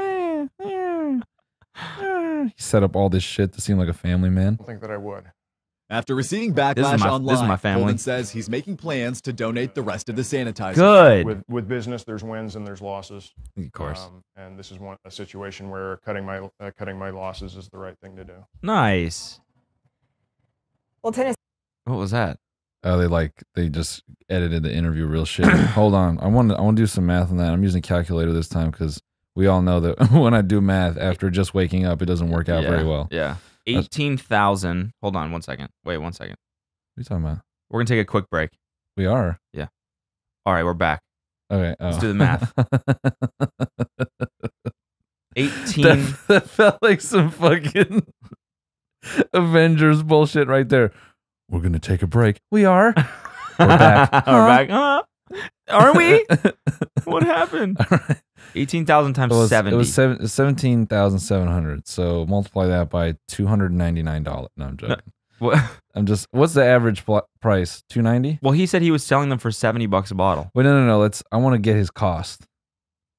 He set up all this shit to seem like a family man. I don't think that I would. After receiving This is backlash my- online, this is my family. Holden says he's making plans to donate the rest of the sanitizer. Good. With with business, there's wins and there's losses. of course. Um, and this is one a situation where cutting my uh, cutting my losses is the right thing to do. nice. Well, Tennessee. What was that? Oh, they like they just edited the interview real shit. <clears throat> Hold on, I want to I want to do some math on that. I'm using a calculator this time because we all know that <laughs> when I do math after just waking up, it doesn't work out yeah. very well. Yeah. Uh, 18,000. Hold on one second. Wait one second. What are you talking about? We're going to take a quick break. We are Yeah. All right, we're back. okay. Oh. Let's do the math. <laughs> 18. that, that felt like some fucking <laughs> Avengers bullshit right there. We're gonna take a break. We are. <laughs> We're back. <laughs> We're Huh? back. Huh? Are we? <laughs> what happened? All right. 18,000 times It was, 70. it was seven, 17,700. So multiply that by $299. No, I'm joking. What- I'm just, what's the average pl- price? 290 well, he said he was selling them for 70 bucks a bottle. Wait, no, no, no. Let's, I want to get his cost.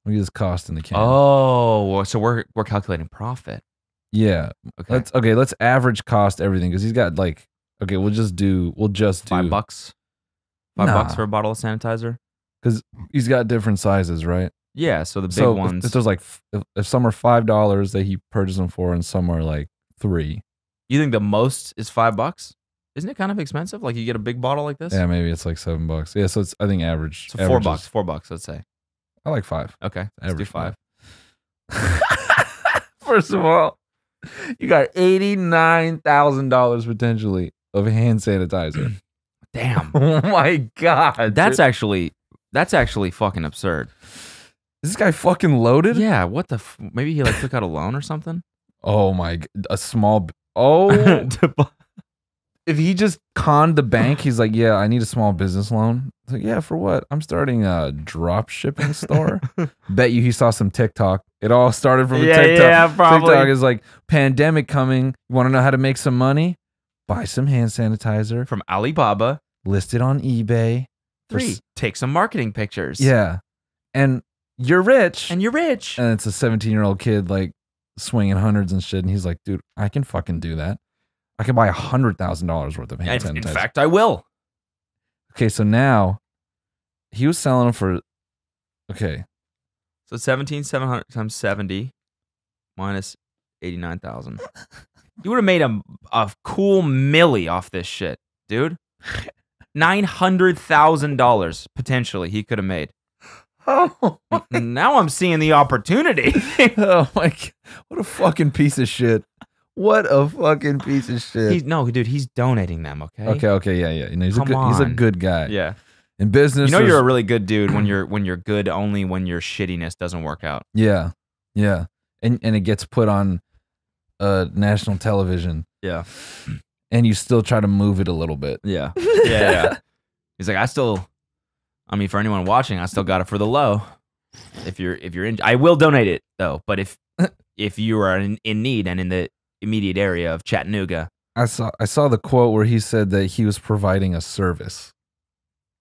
Let me get his cost in the can. Oh, so we're we're calculating profit. yeah. Okay. Let's, okay, let's average cost everything because he's got like, okay, we'll just do, we'll just do, Five bucks. Five bucks for a bottle of sanitizer. Because he's got different sizes, right? Yeah, so the big so if- ones. If, there's like, f- if, if some are $5 that he purchased them for and some are like three. you think the most is five bucks? Isn't it kind of expensive? Like you get a big bottle like this. Yeah, maybe it's like seven bucks. Yeah, so it's I think average. So four average bucks. Four bucks. Let's say. I like five. Okay. Let's do Average five. <laughs> First of all, you got eighty nine thousand dollars potentially of hand sanitizer. <clears throat> Damn. <laughs> oh my god, That's actually that's actually fucking absurd. is this guy fucking loaded? Yeah. What the? F- maybe he like took out a loan or something. <laughs> Oh my, a small. b- Oh, <laughs> if he just conned the bank, he's like, yeah, I need a small business loan. It's like, yeah, for what? I'm starting a drop shipping store. Bet you he saw some TikTok. It all started from a Yeah, TikTok. yeah, probably. TikTok is like pandemic coming. You want to know how to make some money? Buy some hand sanitizer. From Alibaba. List it on eBay. Three. s- Take some marketing pictures. Yeah, and you're rich. And you're rich. and it's a 17 year old kid like swinging hundreds and shit. And he's like, dude, I can fucking do that. I can buy a hundred thousand dollars worth of hand In- in sanitizer. fact, I will. okay, so now he was selling them for okay. So 17,700 times 70 minus 89,000. <laughs> you would have made a, a cool milli off this shit, dude. $900,000 potentially he could have made. Oh, now I'm seeing the opportunity. <laughs> oh my god. What a fucking piece of shit. What a fucking piece of shit. he's, no, dude, he's donating them, okay? okay, okay, yeah, yeah. You know, he's a Come good he's a good guy. Yeah. In business, You know you're a really good dude when <clears throat> you're when you're good only when your shittiness doesn't work out. Yeah. Yeah. and and it gets put on uh national television, Yeah. and you still try to move it a little bit. Yeah. <laughs> Yeah. yeah. <laughs> He's like, I still, I mean, for anyone watching, I still got it for the low. If you're, if you're in, I will donate it though. But if, <laughs> if you are in, in need and in the immediate area of Chattanooga, I saw I saw the quote where he said that he was providing a service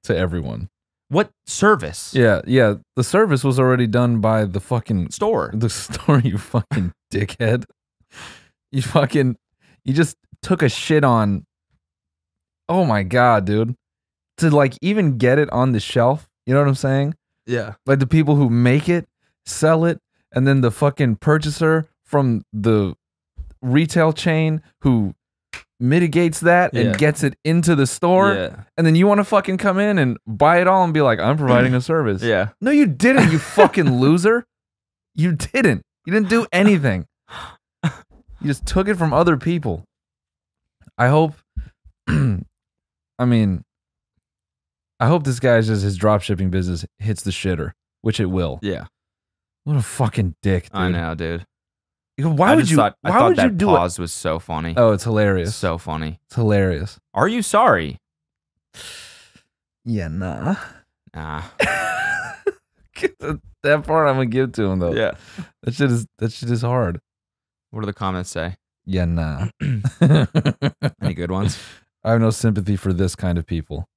to everyone. what service? Yeah, yeah. The service was already done by the fucking Store. the store. You fucking dickhead. <laughs> You fucking you just took a shit on. Oh my god, dude! To like even get it on the shelf. You know what I'm saying? Yeah. Like the people who make it, sell it, and then the fucking purchaser from the retail chain who mitigates that Yeah. and gets it into the store Yeah. and then you want to fucking come in and buy it all and be like, I'm providing a service. Yeah. No, you didn't, you fucking <laughs> loser. You didn't. You didn't do anything. You just took it from other people. I hope, <clears throat> I mean, I hope this guy's just his drop shipping business hits the shitter, which it will. Yeah. What a fucking dick, dude. I know, dude. Why I would you? Thought, why I thought would that you do it? pause was so funny. Oh, it's hilarious. so funny. It's hilarious. Are you sorry? Yeah, nah. Nah. <laughs> that part I'm gonna give to him though. Yeah. That shit is that shit is hard. What do the comments say? Yeah, nah. <clears throat> Any good ones? <laughs> I have no sympathy for this kind of people.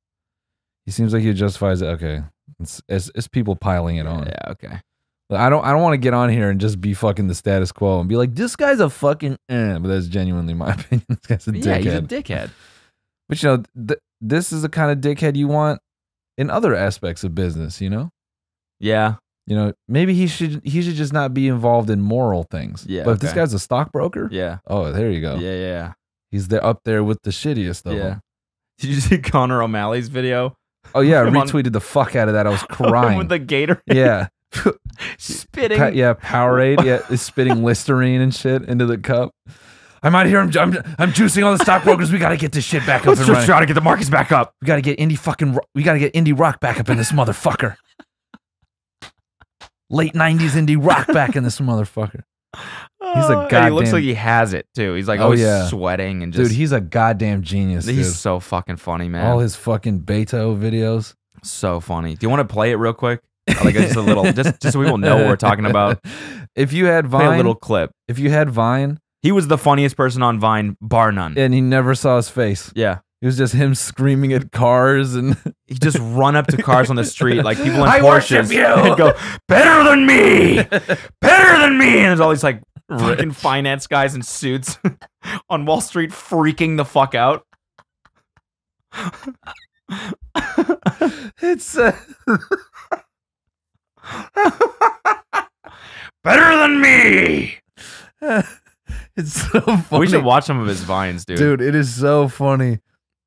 He seems like he justifies it. Okay, it's it's, it's people piling it on. Yeah. Okay. I don't I don't want to get on here and just be fucking the status quo and be like this guy's a fucking. Eh, but that's genuinely my <laughs> opinion. This guy's a Yeah, he's a dickhead. dickhead. but you know, th- this is the kind of dickhead you want in other aspects of business. You know, Yeah. You know, maybe he should he should just not be involved in moral things. Yeah, But if this guy's a stockbroker, Yeah. oh, there you go. Yeah. Yeah. He's there up there with the shittiest of Yeah. them. Did you see Connor O'Malley's video? Oh yeah, I <laughs> Him on- retweeted the fuck out of that. I was crying. <laughs> with the gator yeah. <laughs> spitting. Pa- yeah, Powerade, yeah, is spitting Listerine and shit into the cup. I'm out here. I'm, I'm, I'm juicing all the stockbrokers. We got to get this shit back up Let's and just running. try to get the markets back up. We got to get indie fucking. We got to get indie rock back up in this motherfucker. Late '90s indie rock back in this motherfucker. <laughs> He's a Uh, and He looks goddamn- like he has it too. He's like Oh, always yeah. sweating and just. Dude, he's a goddamn genius. he's dude. so fucking funny, man. All his fucking Beto videos. so funny. Do you want to play it real quick? Like just a little, just just so we people know what we're talking about. <laughs> If you had Play Vine, a little clip. if you had Vine, He was the funniest person on Vine, bar none. and he never saw his face. yeah. It was just him screaming at cars and He just run up to cars on the street, like people in <laughs> I Porsches, <laughs> and go, "Better than me, better than me!" And there's all these like fucking finance guys in suits <laughs> on Wall Street freaking the fuck out. it's uh, Better than me. it's so funny. We should watch some of his vines, dude. Dude, it is so funny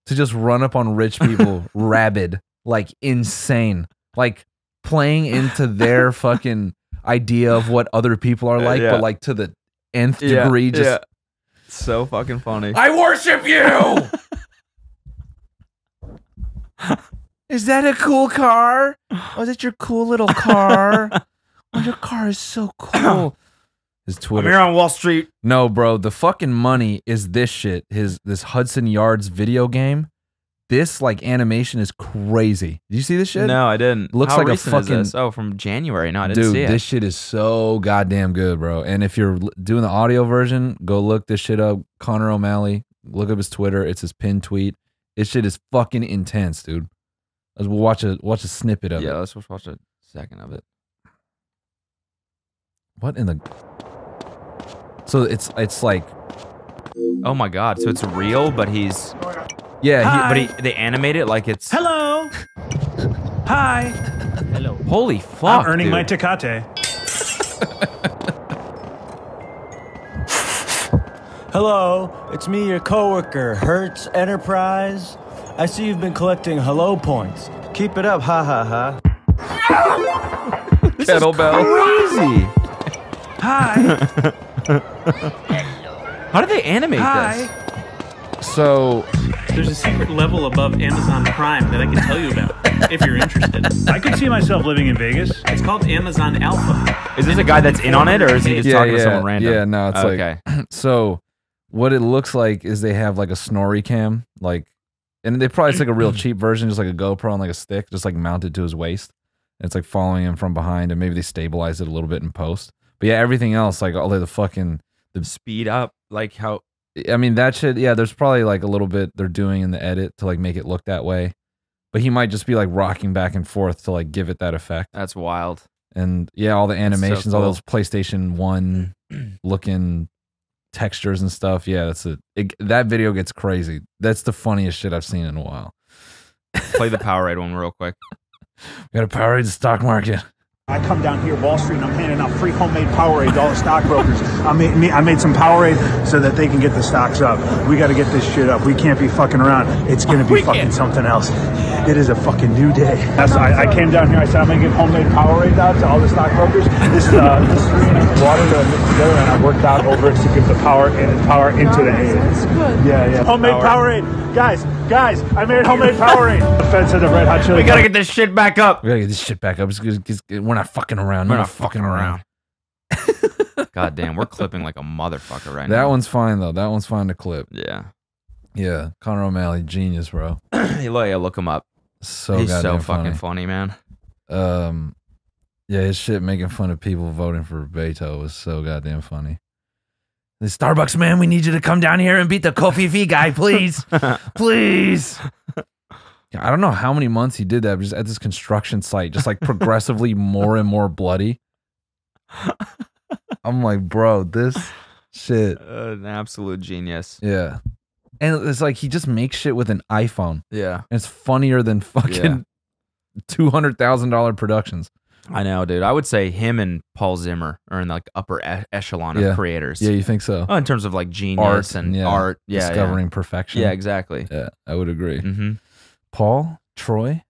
to just run up on rich people <laughs> rabid, like insane, like playing into their <laughs> fucking idea of what other people are uh, like, Yeah. but like to the nth Yeah, degree. Just yeah. so fucking funny. I worship you. <laughs> is that a cool car? <sighs> Oh, is that your cool little car? oh, your car is so cool. His I'm Twitter. here on Wall Street. No, bro, the fucking money is this shit. His this Hudson Yards video game. This like animation is crazy. Did you see this shit? No, I didn't. Looks How like a recent is fucking- this? Oh, from January. No, I didn't Dude, see it. this shit is so goddamn good, bro. And if you're doing the audio version, go look this shit up. Connor O'Malley. Look up his Twitter. It's his pinned tweet. This shit is fucking intense, dude. Let's watch a watch a snippet of yeah, it. Yeah, let's watch a second of it. What in the? So it's it's like Oh my god! So it's real, but he's yeah. but he they animate it like it's Hello. Hi. Hello. holy fuck. I'm earning dude. my Tecate. Hello, it's me, your coworker, Hertz Enterprise. I see you've been collecting hello points. Keep it up, ha ha ha. This is crazy. Hi. <laughs> How do they animate Hi. this? So There's a secret level above Amazon Prime that I can tell you about if you're interested. I could see myself living in Vegas. It's called Amazon Alpha. Is this a guy that's in on it, or is he just yeah, talking yeah, to someone random? Yeah, no, it's okay. like <clears throat> so. What it looks like is they have like a SnorriCam, like, and they probably it's like a real <clears throat> cheap version, just like a GoPro on like a stick, just like mounted to his waist. And it's like following him from behind, and maybe they stabilize it a little bit in post. But yeah, everything else, like all of the fucking the speed up, like how. I mean, that should yeah. There's probably like a little bit they're doing in the edit to like make it look that way, but he might just be like rocking back and forth to like give it that effect. That's wild. And yeah, all the That's so animations, all those PlayStation One <clears throat> looking textures and stuff. Yeah, that's it. it. That video gets crazy. That's the funniest shit I've seen in a while. Play the Powerade one real quick. <laughs> We got to Powerade the stock market. I come down here Wall Street and I'm handing out free homemade Powerade to all the stockbrokers. I made me, I made some Powerade so that they can get the stocks up. We got to get this shit up. We can't be fucking around. It's gonna be fucking something else. It is a fucking new day. That's, I, I came down here. I said I'm gonna give homemade Powerade out to all the stockbrokers. This is uh, this is water that I mixed together and I worked out over it to give the power in, power into the aid. Yeah, yeah. Homemade Powerade, guys, guys. I made homemade Powerade. the Fed said the Red Hot Chili. We gotta get this shit back up. We gotta get this shit back up. It's, it's, it's- we're not fucking around. We're not fucking around. <laughs> God damn, we're clipping like a motherfucker right now. That one's fine though. That one's fine to clip. Yeah. Yeah, Connor O'Malley, genius, bro. <clears throat> hey, look, yeah, look him up. So He's so goddamn fucking funny. funny, man. Um, yeah, his shit making fun of people voting for Beto was so goddamn funny. The Starbucks man, we need you to come down here and beat the Kofi V guy, please, <laughs> please. <laughs> Yeah, I don't know how many months he did that, but just at this construction site, just like progressively <laughs> more and more bloody. I'm like, bro, this shit. Uh, an absolute genius. Yeah. And it's like he just makes shit with an iPhone. Yeah. And it's funnier than fucking two hundred thousand dollar productions. I know, dude. I would say him and Paul Zimmer are in like upper e- echelon Yeah. of creators. Yeah, you think so? Oh, in terms of like genius Art and yeah. art, yeah, yeah. discovering perfection. Yeah, exactly. Yeah, I would agree. Mm-hmm. Paul, Troy,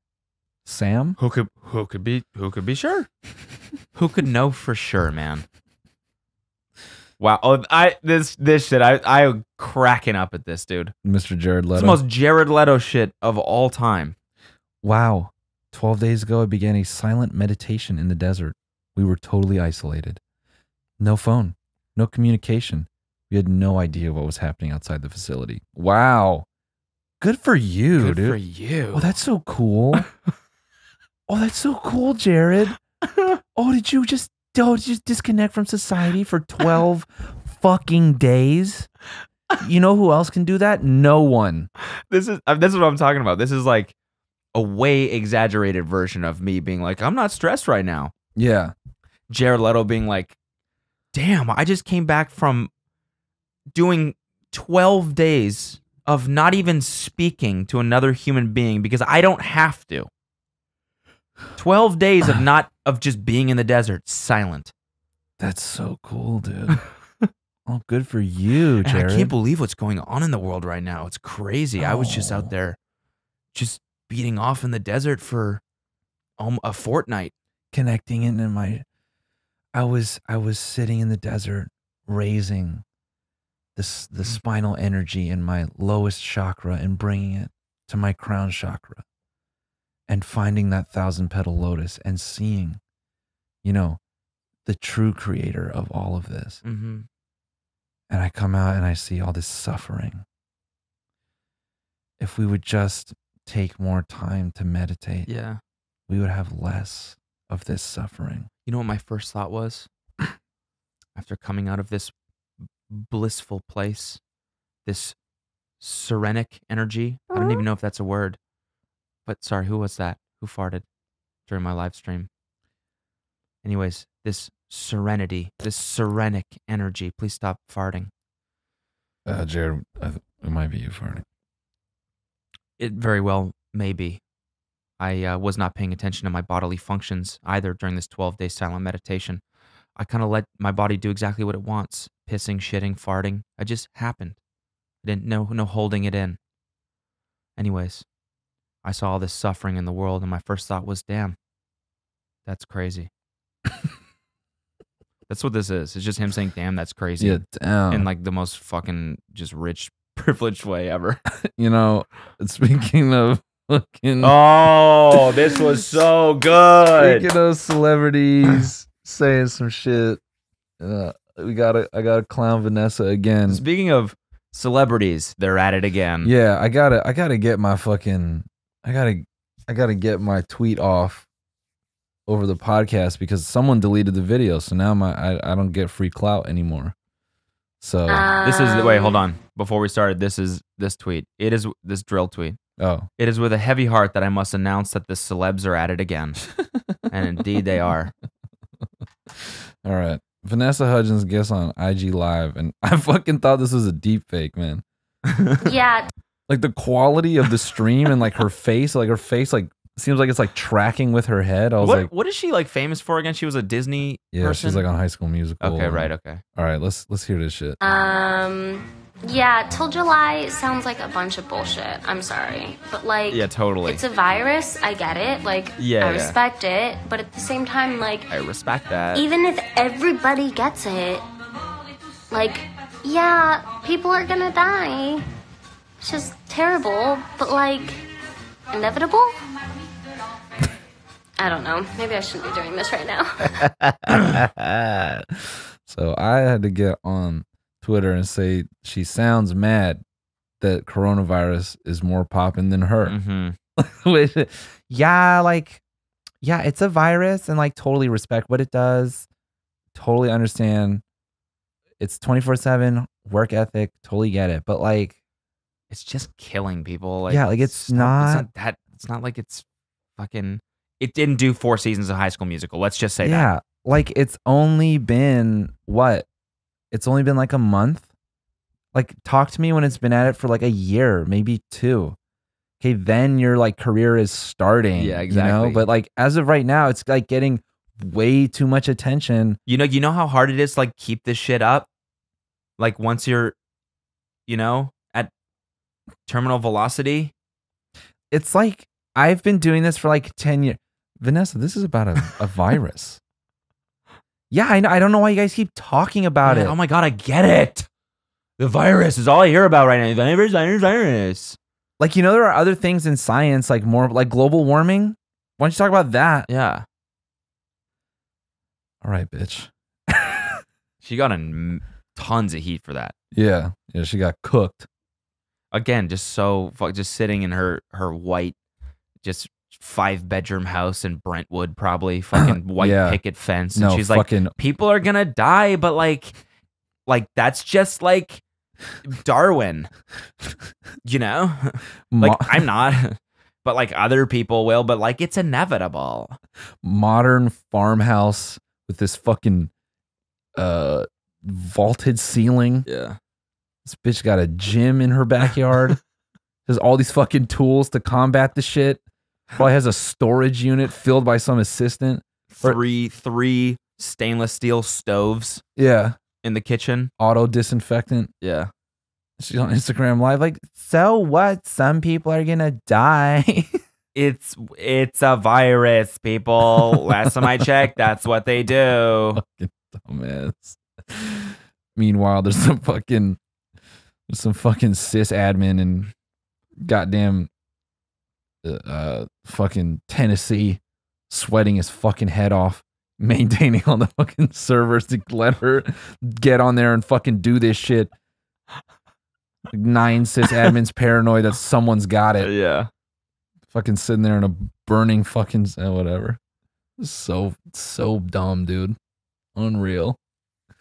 Sam. Who could who could be who could be sure? <laughs> who could know for sure, man? Wow. Oh, I this this shit. I I am cracking up at this, dude. Mr. Jared It's Leto. the most Jared Leto shit of all time. wow. 12 days ago, I began a silent meditation in the desert. We were totally isolated. No phone, no communication. We had no idea what was happening outside the facility. Wow. Good for you, Good dude. for you. Oh, that's so cool. <laughs> oh, that's so cool, Jared. <laughs> Oh, did you just oh, did you just disconnect from society for 12 fucking days? You know who else can do that? No one. this is uh, this is what I'm talking about. This is like a way exaggerated version of me being like, I'm not stressed right now. Yeah. Jared Leto being like, damn, I just came back from doing 12 days of not even speaking to another human being because I don't have to. 12 days of <sighs> not, of just being in the desert, silent. That's so cool, dude. <laughs> oh, good for you, And I can't believe what's going on in the world right now. It's crazy. I was just out there just beating off in the desert for um, a fortnight. connecting into my I was I was sitting in the desert raising this the spinal energy in my lowest chakra and bringing it to my crown chakra and finding that thousand petal lotus and seeing you know the true creator of all of this Mm-hmm. and I come out and I see all this suffering if we would just take more time to meditate Yeah. we would have less of this suffering You know what my first thought was? <clears throat> After coming out of this blissful place, this serenic energy. I don't even know if that's a word. But sorry, who was that? Who farted during my live stream? Anyways, this serenity, this serenic energy. Please stop farting. Uh, Jared, I th- it might be you farting. It very well may be. I uh, was not paying attention to my bodily functions either during this 12 day silent meditation. I kind of let my body do exactly what it wants pissing, shitting, farting. I just happened. I didn't know, no holding it in. Anyways, I saw all this suffering in the world, and my first thought was, damn, that's crazy. <laughs> that's what this is. It's just him saying, damn, that's crazy. Yeah, damn. In like the most fucking just rich <laughs> privileged way ever. <laughs> You know, speaking of fucking Oh, this was so good. speaking of celebrities saying some shit, uh, we gotta I gotta clown Vanessa again. Speaking of celebrities, they're at it again. Yeah, I gotta I gotta get my fucking I gotta I gotta get my tweet off over the podcast because someone deleted the video, so now my I, I don't get free clout anymore. So This is the way. hold on. Before we started, this is this tweet. It is this drill tweet. oh It is with a heavy heart that I must announce that the celebs are at it again. <laughs> and indeed they are. <laughs> all right. Vanessa Hudgens guest on IG Live, and <laughs> I fucking thought this was a deep fake, man. <laughs> Yeah, Like the quality of the stream and like her face, like her face, like seems like it's like tracking with her head. I was What like, what is she like famous for again? She was a Disney yeah, person. she's like on High School Musical. Okay, and- right, okay. All right, let's let's hear this shit. um, yeah, till July sounds like a bunch of bullshit. I'm sorry. But like, Yeah, totally. it's a virus. I get it. Like, Yeah, I yeah. respect it. But at the same time, like, I respect that. even if everybody gets it, like, yeah, people are gonna die. It's just terrible, but like, inevitable? <laughs> I don't know. Maybe I shouldn't be doing this right now. <laughs> so I had to get on Twitter and say she sounds mad that coronavirus is more popping than her. Mm-hmm. <laughs> Yeah, like, yeah, it's a virus and like totally respect what it does. Totally understand. It's 24 7 work ethic. Totally get it. But like, It's just killing people. Like Yeah, like, it's not, it's not- not that it's not like it's fucking it didn't do four seasons of high school musical. Let's just say yeah, that. like it's only been what? It's only been like a month. Like, talk to me when it's been at it for like a year, maybe two. Okay, then your like career is starting. Yeah, You exactly. know? But like as of right now, it's like getting way too much attention. You know, you know how hard it is to like keep this shit up? Like once you're you know, at terminal velocity. It's like I've been doing this for like 10 years. Vanessa, this is about a, a virus. Yeah, I know. I don't know why you guys keep talking about it. Oh my god, I get it. The virus is all I hear about right now. Virus, virus, virus. Like, you know, there are other things in science, like more like global warming. Why don't you talk about that? Yeah. All right, bitch. <laughs> She got in tons of heat for that. Yeah. Yeah, she got cooked. Again, just so fuck just sitting in her her white just five bedroom house in Brentwood, probably fucking <clears throat> white Yeah. picket fence. And No, she's like, people are gonna die, but like like that's just like Darwin. you know? <laughs> like Mo- I'm not. <laughs> But like other people will, but like it's inevitable. Modern farmhouse with this fucking uh vaulted ceiling. Yeah. This bitch got a gym in her backyard. <laughs> has all these fucking tools to combat the shit. Probably has a storage unit filled by some assistant. Three three stainless steel stoves Yeah. in the kitchen. Auto disinfectant. Yeah. She's on Instagram live, like, so what? Some people are gonna die. <laughs> It's it's a virus, people. Last time I checked, that's what they do. fucking dumbass. Meanwhile, there's some fucking there's some fucking sys admin and goddamn uh, fucking Tennessee sweating his fucking head off, <laughs> maintaining all the fucking servers to let her get on there and fucking do this shit. Nine sys <laughs> admins paranoid that someone's got it. Yeah. Fucking sitting there in a burning fucking uh, whatever. So so dumb, dude. Unreal.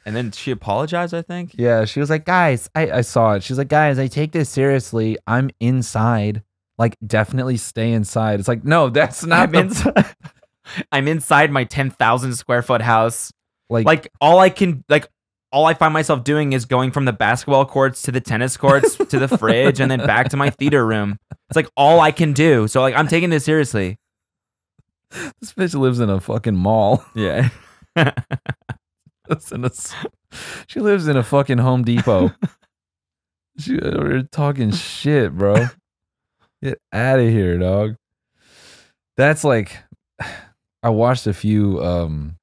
And then she apologized, I think. Yeah, she was like, guys, I, I saw it. She's like, guys, I take this seriously. I'm inside. Like, definitely stay inside. It's like, no, <laughs> that's not I'm the- inside. <laughs> I'm inside my ten thousand square foot house. Like, Like all I can like all I find myself doing is going from the basketball courts to the tennis courts <laughs> to the fridge and then back to my theater room. It's like all I can do. So like I'm taking this seriously. this bitch lives in a fucking mall. Yeah. Lives in a she lives in a fucking Home Depot. she, uh, we're talking shit, bro. Get out of here, dog. That's like, <sighs> I watched a few, um,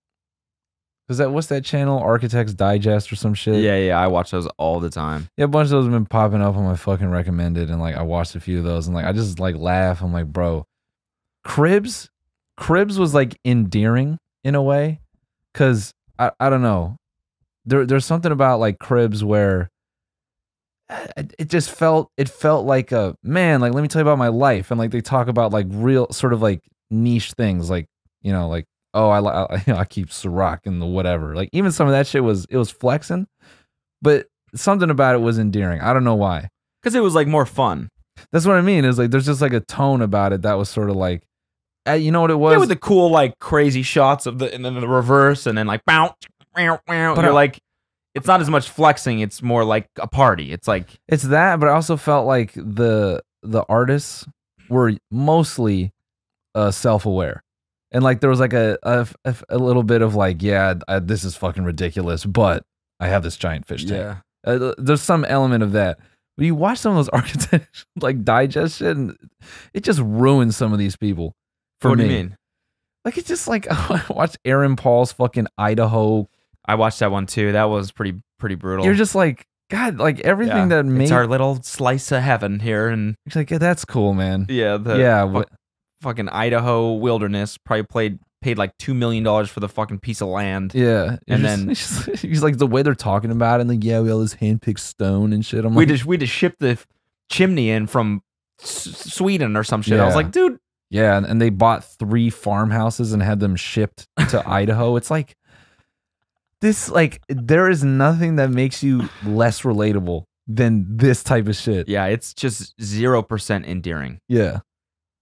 Cause that what's that channel? Architects Digest or some shit. Yeah, yeah, I watch those all the time. Yeah, a bunch of those have been popping up on my fucking recommended, and like I watched a few of those, and like I just like laugh. I'm like, bro, Cribs, Cribs was like endearing in a way, cause I I don't know, there there's something about like Cribs where it it just felt it felt like a man like let me tell you about my life and like they talk about like real sort of like niche things like you know like oh I I, <laughs> you know, I keep Ciroc and the whatever like even some of that shit was it was flexing but something about it was endearing I don't know why Because it was like more fun. that's what I mean is like there's just like a tone about it that was sort of like eh, you know what it was yeah, with the cool like crazy shots of the and then the reverse and then like bounce. But You're I- like, it's not as much flexing. It's more like a party. It's like It's that, but I also felt like the the artists were mostly uh, self aware, and like there was like a a, a- little bit of like, yeah, I, this is fucking ridiculous, but I have this giant fish tank. Uh, there's some element of that. But you watch some of those <laughs> architects like digest shit, and it just ruins some of these people. For what me, do you mean? like it's just like <laughs> I watched Aaron Paul's fucking Idaho. I watched that one too. That was pretty pretty brutal. You're just like God, like everything Yeah. that made it's our little slice of heaven here, and it's like yeah, that's cool, man. yeah, the Yeah, fu- fucking Idaho wilderness probably played paid like two million dollars for the fucking piece of land. Yeah, And and then- then <laughs> he's like the way they're talking about it, and like yeah, we all this handpicked stone and shit. I'm we like, just we just shipped the chimney in from S- Sweden or some shit. I was like, dude, yeah, and, and they bought three farmhouses and had them shipped to <laughs> Idaho. It's like this, like there is nothing that makes you less relatable than this type of shit. yeah, it's just zero percent endearing. Yeah,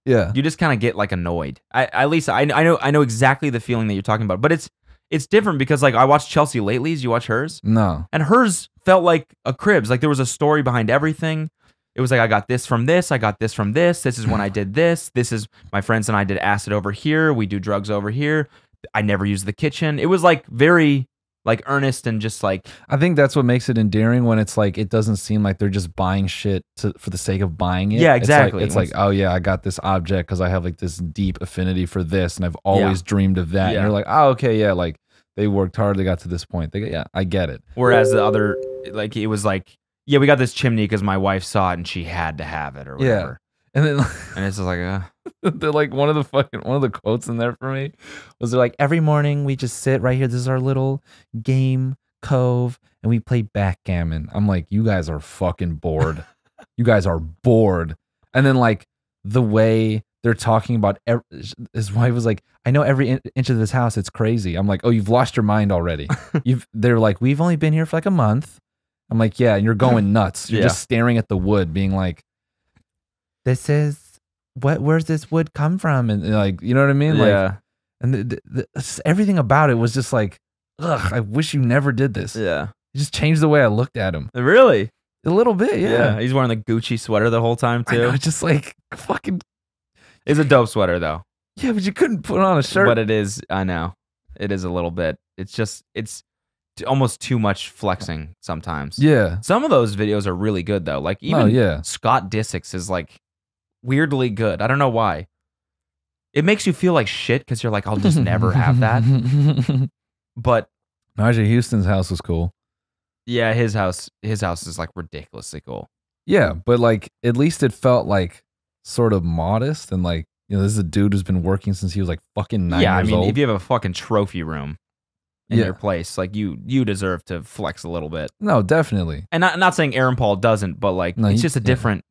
yeah, You just kind of get like annoyed. I, at least I, I know I know exactly the feeling that you're talking about, but it's it's different because like I watched Chelsea Lately's. You watch hers, no, and hers felt like a cribs. Like there was a story behind everything. It was like I got this from this, I got this from this. This is when I <sighs> did this. This is my friends and I did acid over here. We do drugs over here. I never use the kitchen. It was like very like earnest and just like I think that's what makes it endearing when it's like it doesn't seem like they're just buying shit to, for the sake of buying it. Yeah, It's like- exactly. It's like, oh yeah, I got this object because I have like this deep affinity for this, and I've always dreamed of that. Yeah. And you're like, oh okay, yeah, like they worked hard, they got to this point. They, yeah, I get it. Whereas the other, like it was like, yeah, we got this chimney because my wife saw it and she had to have it or Yeah. whatever. And then And it's just like, uh, <laughs> they're like one of the fucking one of the quotes in there for me was they're like every morning we just sit right here. This is our little game cove, and we play backgammon. I'm like, you guys are fucking bored. <laughs> you guys are bored. And then like the way they're talking about ev- his wife was like, I know every in- inch of this house. It's crazy. I'm like, oh, you've lost your mind already. <laughs> you've. They're like, we've only been here for like a month. I'm like, yeah, and you're going nuts. You're Yeah. just staring at the wood, being like, this is what where's this wood come from? And, and, like you know what i mean? Like yeah, and the, the, the, everything about it was just like ugh i wish you never did this. It yeah, just changed the way i looked at him. Uh, really, a little bit yeah, He's wearing the Gucci sweater the whole time know, too. it's <laughs> just like fucking It's a dope sweater though, yeah but you couldn't put on a shirt. But it is. I know, it is a little bit. It's just it's almost too much flexing sometimes. yeah. Some of those videos are really good though. Like oh, even oh yeah. Scott Disick's is like weirdly good. I don't know why. It makes you feel like shit because you're like, I'll just never have that. <laughs> But Nyjah Huston's house was cool yeah, his house, his house is like ridiculously cool. yeah but like at least it felt like sort of modest and like you know this is a dude who's been working since he was like fucking nine yeah, I years mean, old if you have a fucking trophy room in Yeah. your place, like you, you deserve to flex a little bit. no definitely And not not saying Aaron Paul doesn't, but like No, it's he- just a yeah. different.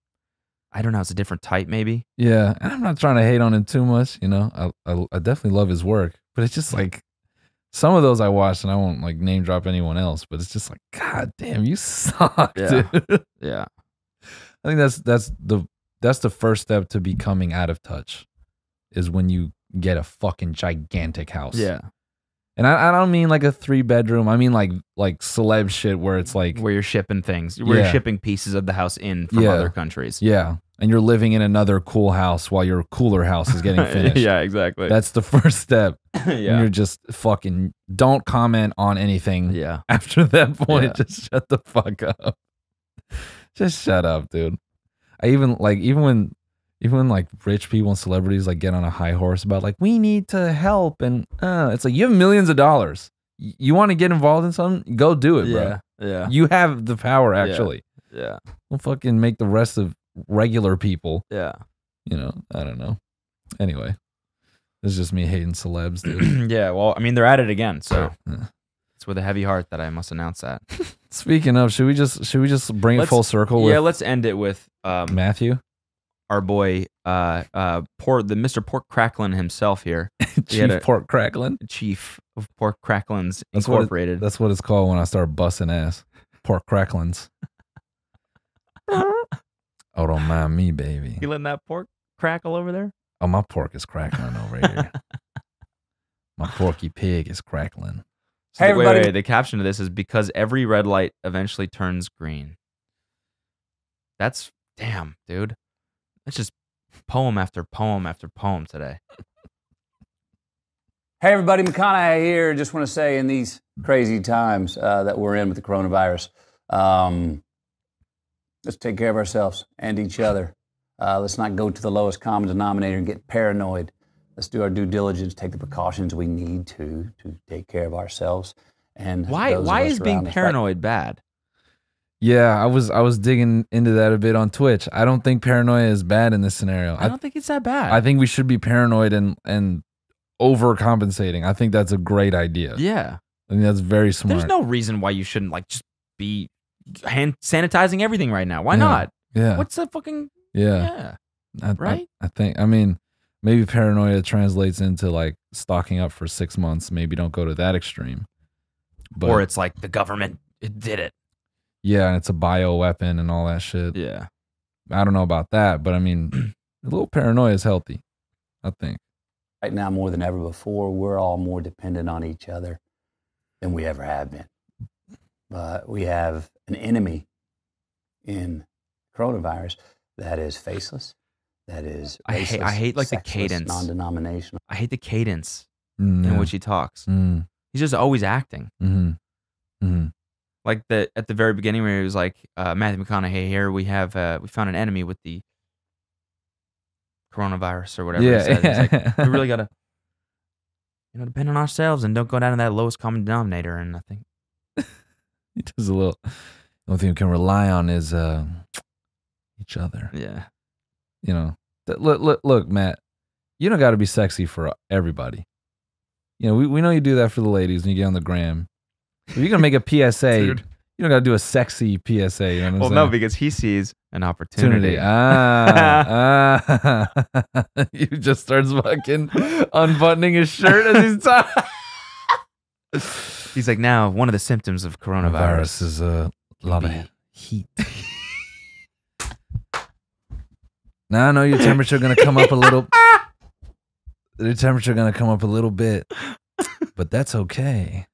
I don't know. It's a different type, maybe. Yeah, and I'm not trying to hate on him too much. You know, I, I I definitely love his work, but it's just like some of those I watched, and I won't like name drop anyone else, but it's just like, God damn, you <laughs> suck, Yeah. dude. Yeah. I think that's that's the that's the first step to becoming out of touch, is when you get a fucking gigantic house. Yeah. And I, I don't mean like a three bedroom. I mean like like celeb shit where it's like Where you're shipping things, where Yeah. you're shipping pieces of the house in from Yeah. other countries. yeah, and you're living in another cool house while your cooler house is getting <laughs> finished. yeah, exactly. That's the <laughs> first step. <laughs> And yeah. you're just fucking don't comment on anything Yeah. after that point. Just shut the fuck up. Just shut up, dude. I even like even when even when like rich people and celebrities like get on a high horse about like we need to help and uh it's like you have millions of dollars. You want to get involved in something? Go do it, bro. Yeah, yeah. You have the power, actually. Yeah. Don't fucking make the rest of regular people. Yeah. You know, I don't know. Anyway, it's just me hating celebs, dude. <clears throat> yeah. Well, I mean, they're at it again, so Yeah. it's with a heavy heart that I must announce that. <laughs> Speaking of, should we just should we just bring it Let's- full circle with yeah, let's end it with um, Matthew, our boy, uh, uh, Port, the Mr. Pork Cracklin himself here, <laughs> Chief had a- Pork Cracklin. Chief of Pork Cracklins That's what it- Incorporated. that's what it's called when I start busting ass. Pork cracklins. <laughs> oh, don't mind me, baby. you letting that pork crackle over there? Oh, my pork is crackling over here. <laughs> my porky pig is crackling. So Hey, the, wait, everybody. wait, the caption to this is because every red light eventually turns green. That's damn, dude. That's just poem after poem after poem today. Hey, everybody, McConaughey here. Just want to say, in these crazy times uh, that we're in with the coronavirus, um, let's take care of ourselves and each other. Uh, let's not go to the lowest common denominator and get paranoid. Let's do our due diligence, take the precautions we need to to take care of ourselves. And Why why is being around us. Right- paranoid bad? Yeah, I was I was digging into that a bit on Twitch. I don't think paranoia is bad in this scenario. I don't think it's that bad. I think we should be paranoid and and overcompensating. I think that's a great idea. yeah. I think that's very smart. There's no reason why you shouldn't like just be hand sanitizing everything right now. Why Yeah. not? Yeah. What's the fucking Yeah. yeah. I, right? I, I think. I mean, maybe paranoia translates into like stocking up for six months. Maybe don't go to that extreme. But or it's like the government it did it. Yeah, and it's a bio weapon and all that shit. Yeah. I don't know about that, but I mean, <clears throat> a little paranoia is healthy. I think. right now more than ever before, we're all more dependent on each other than we ever have been. But we have an enemy in coronavirus that is faceless, that is I hate- I hate, like, the cadence. non-denominational. I hate the cadence Mm, in yeah. which he talks. Mm, He's just always acting. hmm hmm Like the at the very beginning where he was like, uh, Matthew McConaughey here, we have uh, we found an enemy with the coronavirus or whatever he Yeah, said. Yeah. like, we really <laughs> gotta you know, depend on ourselves and don't go down to that lowest common denominator. And I think He does a little. The only thing we can rely on is uh, each other. yeah. You know, look, look, look, Matt. You don't got to be sexy for everybody. You know, we, we know you do that for the ladies when you get on the gram. If you're gonna make a PSA, <laughs> you don't got to do a sexy PSA. You know what I'm Well, saying? no, because he sees an opportunity. opportunity. <laughs> Ah, ah. <laughs> he just starts fucking unbuttoning his shirt as he's talking. He's like, now one of the symptoms of coronavirus Virus is a lot of heat. now I know your temperature gonna come up a little. the temperature gonna come up a little bit, but that's okay.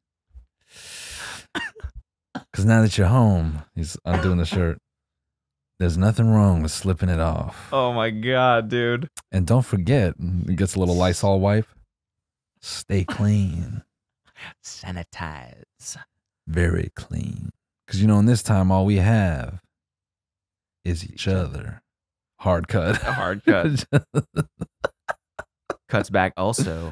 Cause now that you're home, he's undoing the shirt. There's nothing wrong with slipping it off. Oh my god, dude. And don't forget, he gets a little Lysol wipe. Stay clean, Sanitize. very clean. Because you know, in this time, all we have is each other. Hard cut. Hard cut. <laughs> Cuts back also.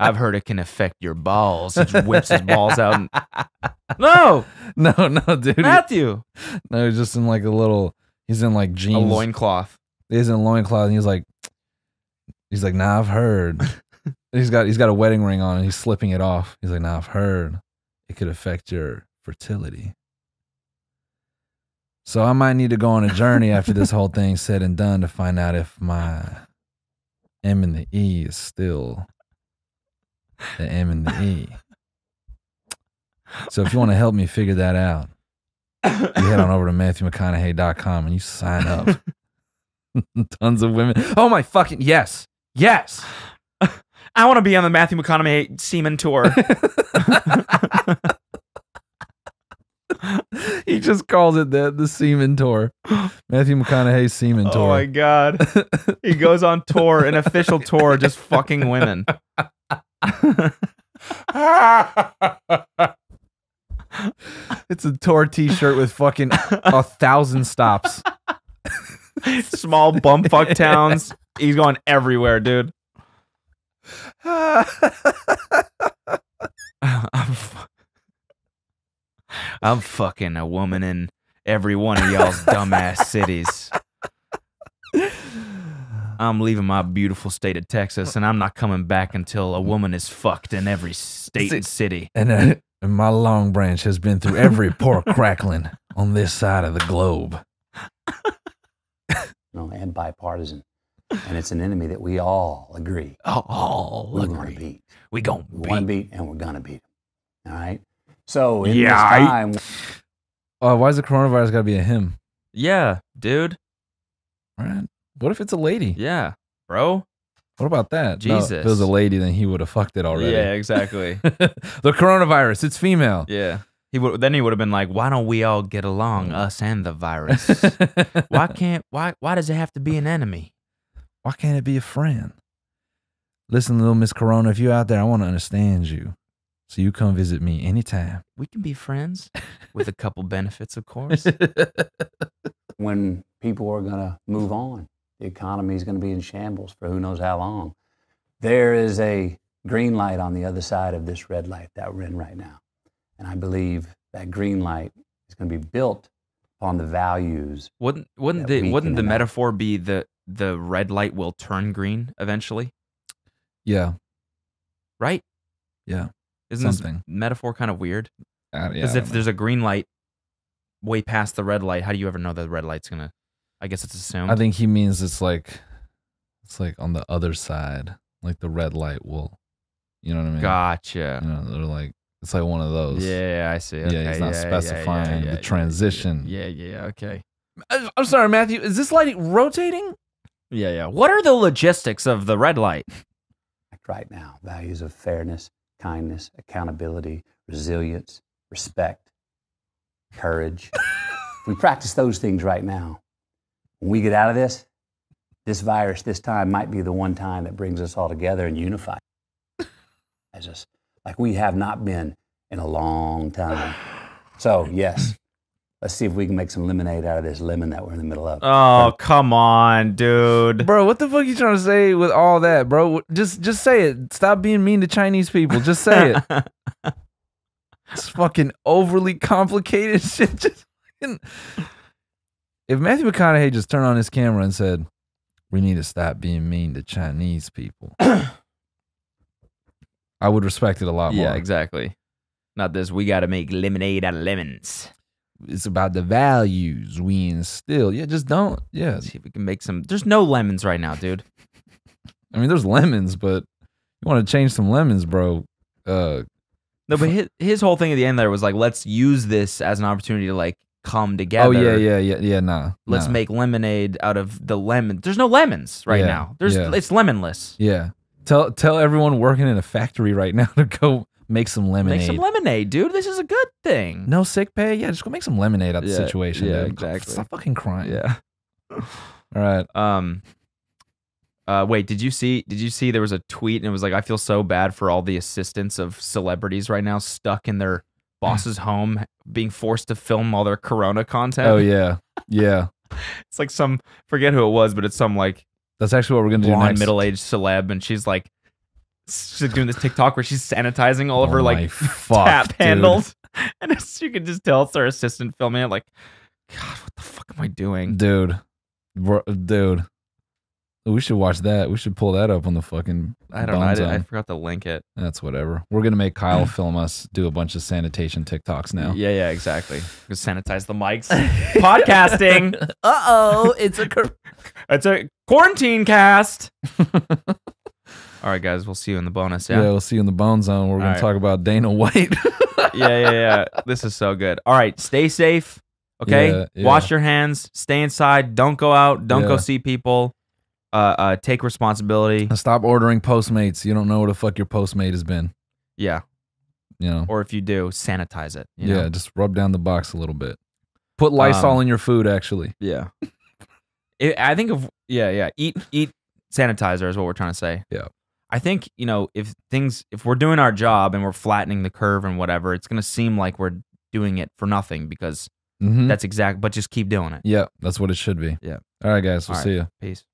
I've heard it can affect your balls. He whips his balls out. And... <laughs> No, no, no, dude. Matthew. No, he's just in like a little. He's in like jeans, A jeans. loincloth. He's in a loincloth, and he's like, he's like, nah, I've heard. <laughs> he's got he's got a wedding ring on, and he's slipping it off. He's like, nah, I've heard it could affect your fertility. So I might need to go on a journey after this whole thing's said and done to find out if my M and the E is still the M and the E. So if you want to help me figure that out, you head on over to MatthewMcConaughey.com and you sign up. <laughs> <laughs> Tons of women. Oh my fucking yes. Yes. I want to be on the Matthew McConaughey Seaman tour. <laughs> he just calls it the the Seaman Tour. Matthew McConaughey Seaman oh my god. He goes on tour, an official tour, just fucking women. <laughs> it's a tour T-shirt with fucking a thousand stops. <laughs> Small bumfuck <laughs> towns. He's going everywhere, dude. I'm, I'm fucking a woman in every one of y'all's dumbass cities. I'm leaving my beautiful state of Texas, and I'm not coming back until a woman is fucked in every state and city. And, uh, and my long branch has been through every pork crackling on this side of the globe. No, and bipartisan. And it's an enemy that we all agree. All we want agree. to beat. We gon' We want to beat, and we're gonna beat. 'em. All right. So in Yeah, this time, Oh, why is the coronavirus got to be a him? Yeah, dude. Right. What if it's a lady? Yeah, bro. What about that? No, if it was a lady, then he would have fucked it already. Yeah, exactly. <laughs> the coronavirus, it's female. Yeah. He would then he would have been like, "Why don't we all get along, mm. us and the virus? <laughs> why can't why why does it have to be an enemy?" Why can't it be a friend? Listen, little Miss Corona, if you're out there, I want to understand you. So you come visit me anytime. We can be friends with a <laughs> couple benefits, of course. when people are gonna move on, the economy is gonna be in shambles for who knows how long. There is a green light on the other side of this red light that we're in right now, and I believe that green light is going to be built on the values. Wouldn't wouldn't that the we wouldn't can the enact. metaphor be the the red light will turn green eventually? Yeah. Right? Yeah. Isn't Something. this metaphor kind of weird? Uh, yeah, Because if don't there's a green light way past the red light, how do you ever know that the red light's gonna? I guess it's assumed. I think he means it's like it's like on the other side. Like the red light will you know what I mean? Gotcha. You know, they're like it's like one of those. Yeah, I see. Yeah, he's not yeah, yeah, yeah, specifying yeah, the yeah, transition. Yeah, yeah, okay. I- I'm sorry, Matthew. Is this light rotating? Yeah, yeah. What are the logistics of the red light? right now. Values of fairness, kindness, accountability, resilience, respect, courage. <laughs> we practice those things right now, when we get out of this, this virus this time might be the one time that brings us all together and unifies us like we have not been in a long time. So, yes, let's see if we can make some lemonade out of this lemon that we're in the middle of. Oh, come on, dude. Bro, what the fuck are you trying to say with all that, bro? Just just say it. Stop being mean to Chinese people. Just say it. <laughs> it's fucking overly complicated <laughs> shit. Just fucking... If Matthew McConaughey just turned on his camera and said, "We need to stop being mean to Chinese people," <coughs> I would respect it a lot more. Yeah, exactly. Not this. We got to make lemonade out of lemons. It's about the values we instill. Yeah, just don't. Yeah, See if we can make some. There's no lemons right now, dude. <laughs> I mean, there's lemons, but you want to change some lemons, bro. Uh, No, but <laughs> his, his whole thing at the end there was like, let's use this as an opportunity to like come together. oh yeah, yeah, yeah, yeah. Nah, Let's nah. make lemonade out of the lemon. There's no lemons right Yeah, now. There's yeah. it's lemonless. Yeah. Tell tell everyone working in a factory right now <laughs> to go make some lemonade. Make some lemonade, dude. This is a good thing. no sick pay? Yeah, just go make some lemonade out of the Yeah, situation. yeah, dude. exactly. Stop fucking crying. Yeah. <laughs> All right. Um. Uh, wait, did you see? Did you see there was a tweet and it was like, I feel so bad for all the assistants of celebrities right now stuck in their <clears throat> boss's home, being forced to film all their Corona content. Oh yeah. Yeah. <laughs> it's like some forget who it was, but it's some like That's actually what we're gonna do blonde next. middle aged celeb, and she's like, she's doing this TikTok where she's sanitizing all of Oh her my like fuck, tap dude. handles, <laughs> and it's, you can just tell it's their assistant filming it. Like, God, what the fuck am I doing? Dude. Bro, dude. We should watch that. We should pull that up on the fucking I don't know. I, did, I forgot to link it. That's whatever. We're gonna make Kyle <clears throat> film us do a bunch of sanitation TikToks now. Yeah, yeah, exactly. Just sanitize the mics. <laughs> Podcasting. <laughs> Uh oh, it's a cor- It's a quarantine cast. All right, guys. We'll see you in the bonus. yeah. Yeah. We'll see you in the Bone Zone. We're gonna talk about Dana White. <laughs> yeah, yeah, yeah. This is so good. All right, stay safe. Okay, Yeah, yeah. wash your hands. Stay inside. Don't go out. Don't go see people. Uh, uh, take responsibility. Stop ordering Postmates. You don't know where the fuck your Postmate has been. Yeah, You know. or if you do, sanitize it. you yeah, know? just rub down the box a little bit. Put Lysol Um, in your food. Actually. yeah. <laughs> It, I think of yeah, yeah. Eat eat sanitizer is what we're trying to say. Yeah. I think you know if things if we're doing our job and we're flattening the curve and whatever, it's gonna seem like we're doing it for nothing because Mhm. that's exact. But just keep doing it. Yeah, that's what it should be. Yeah. All right, guys. We'll see you. Peace.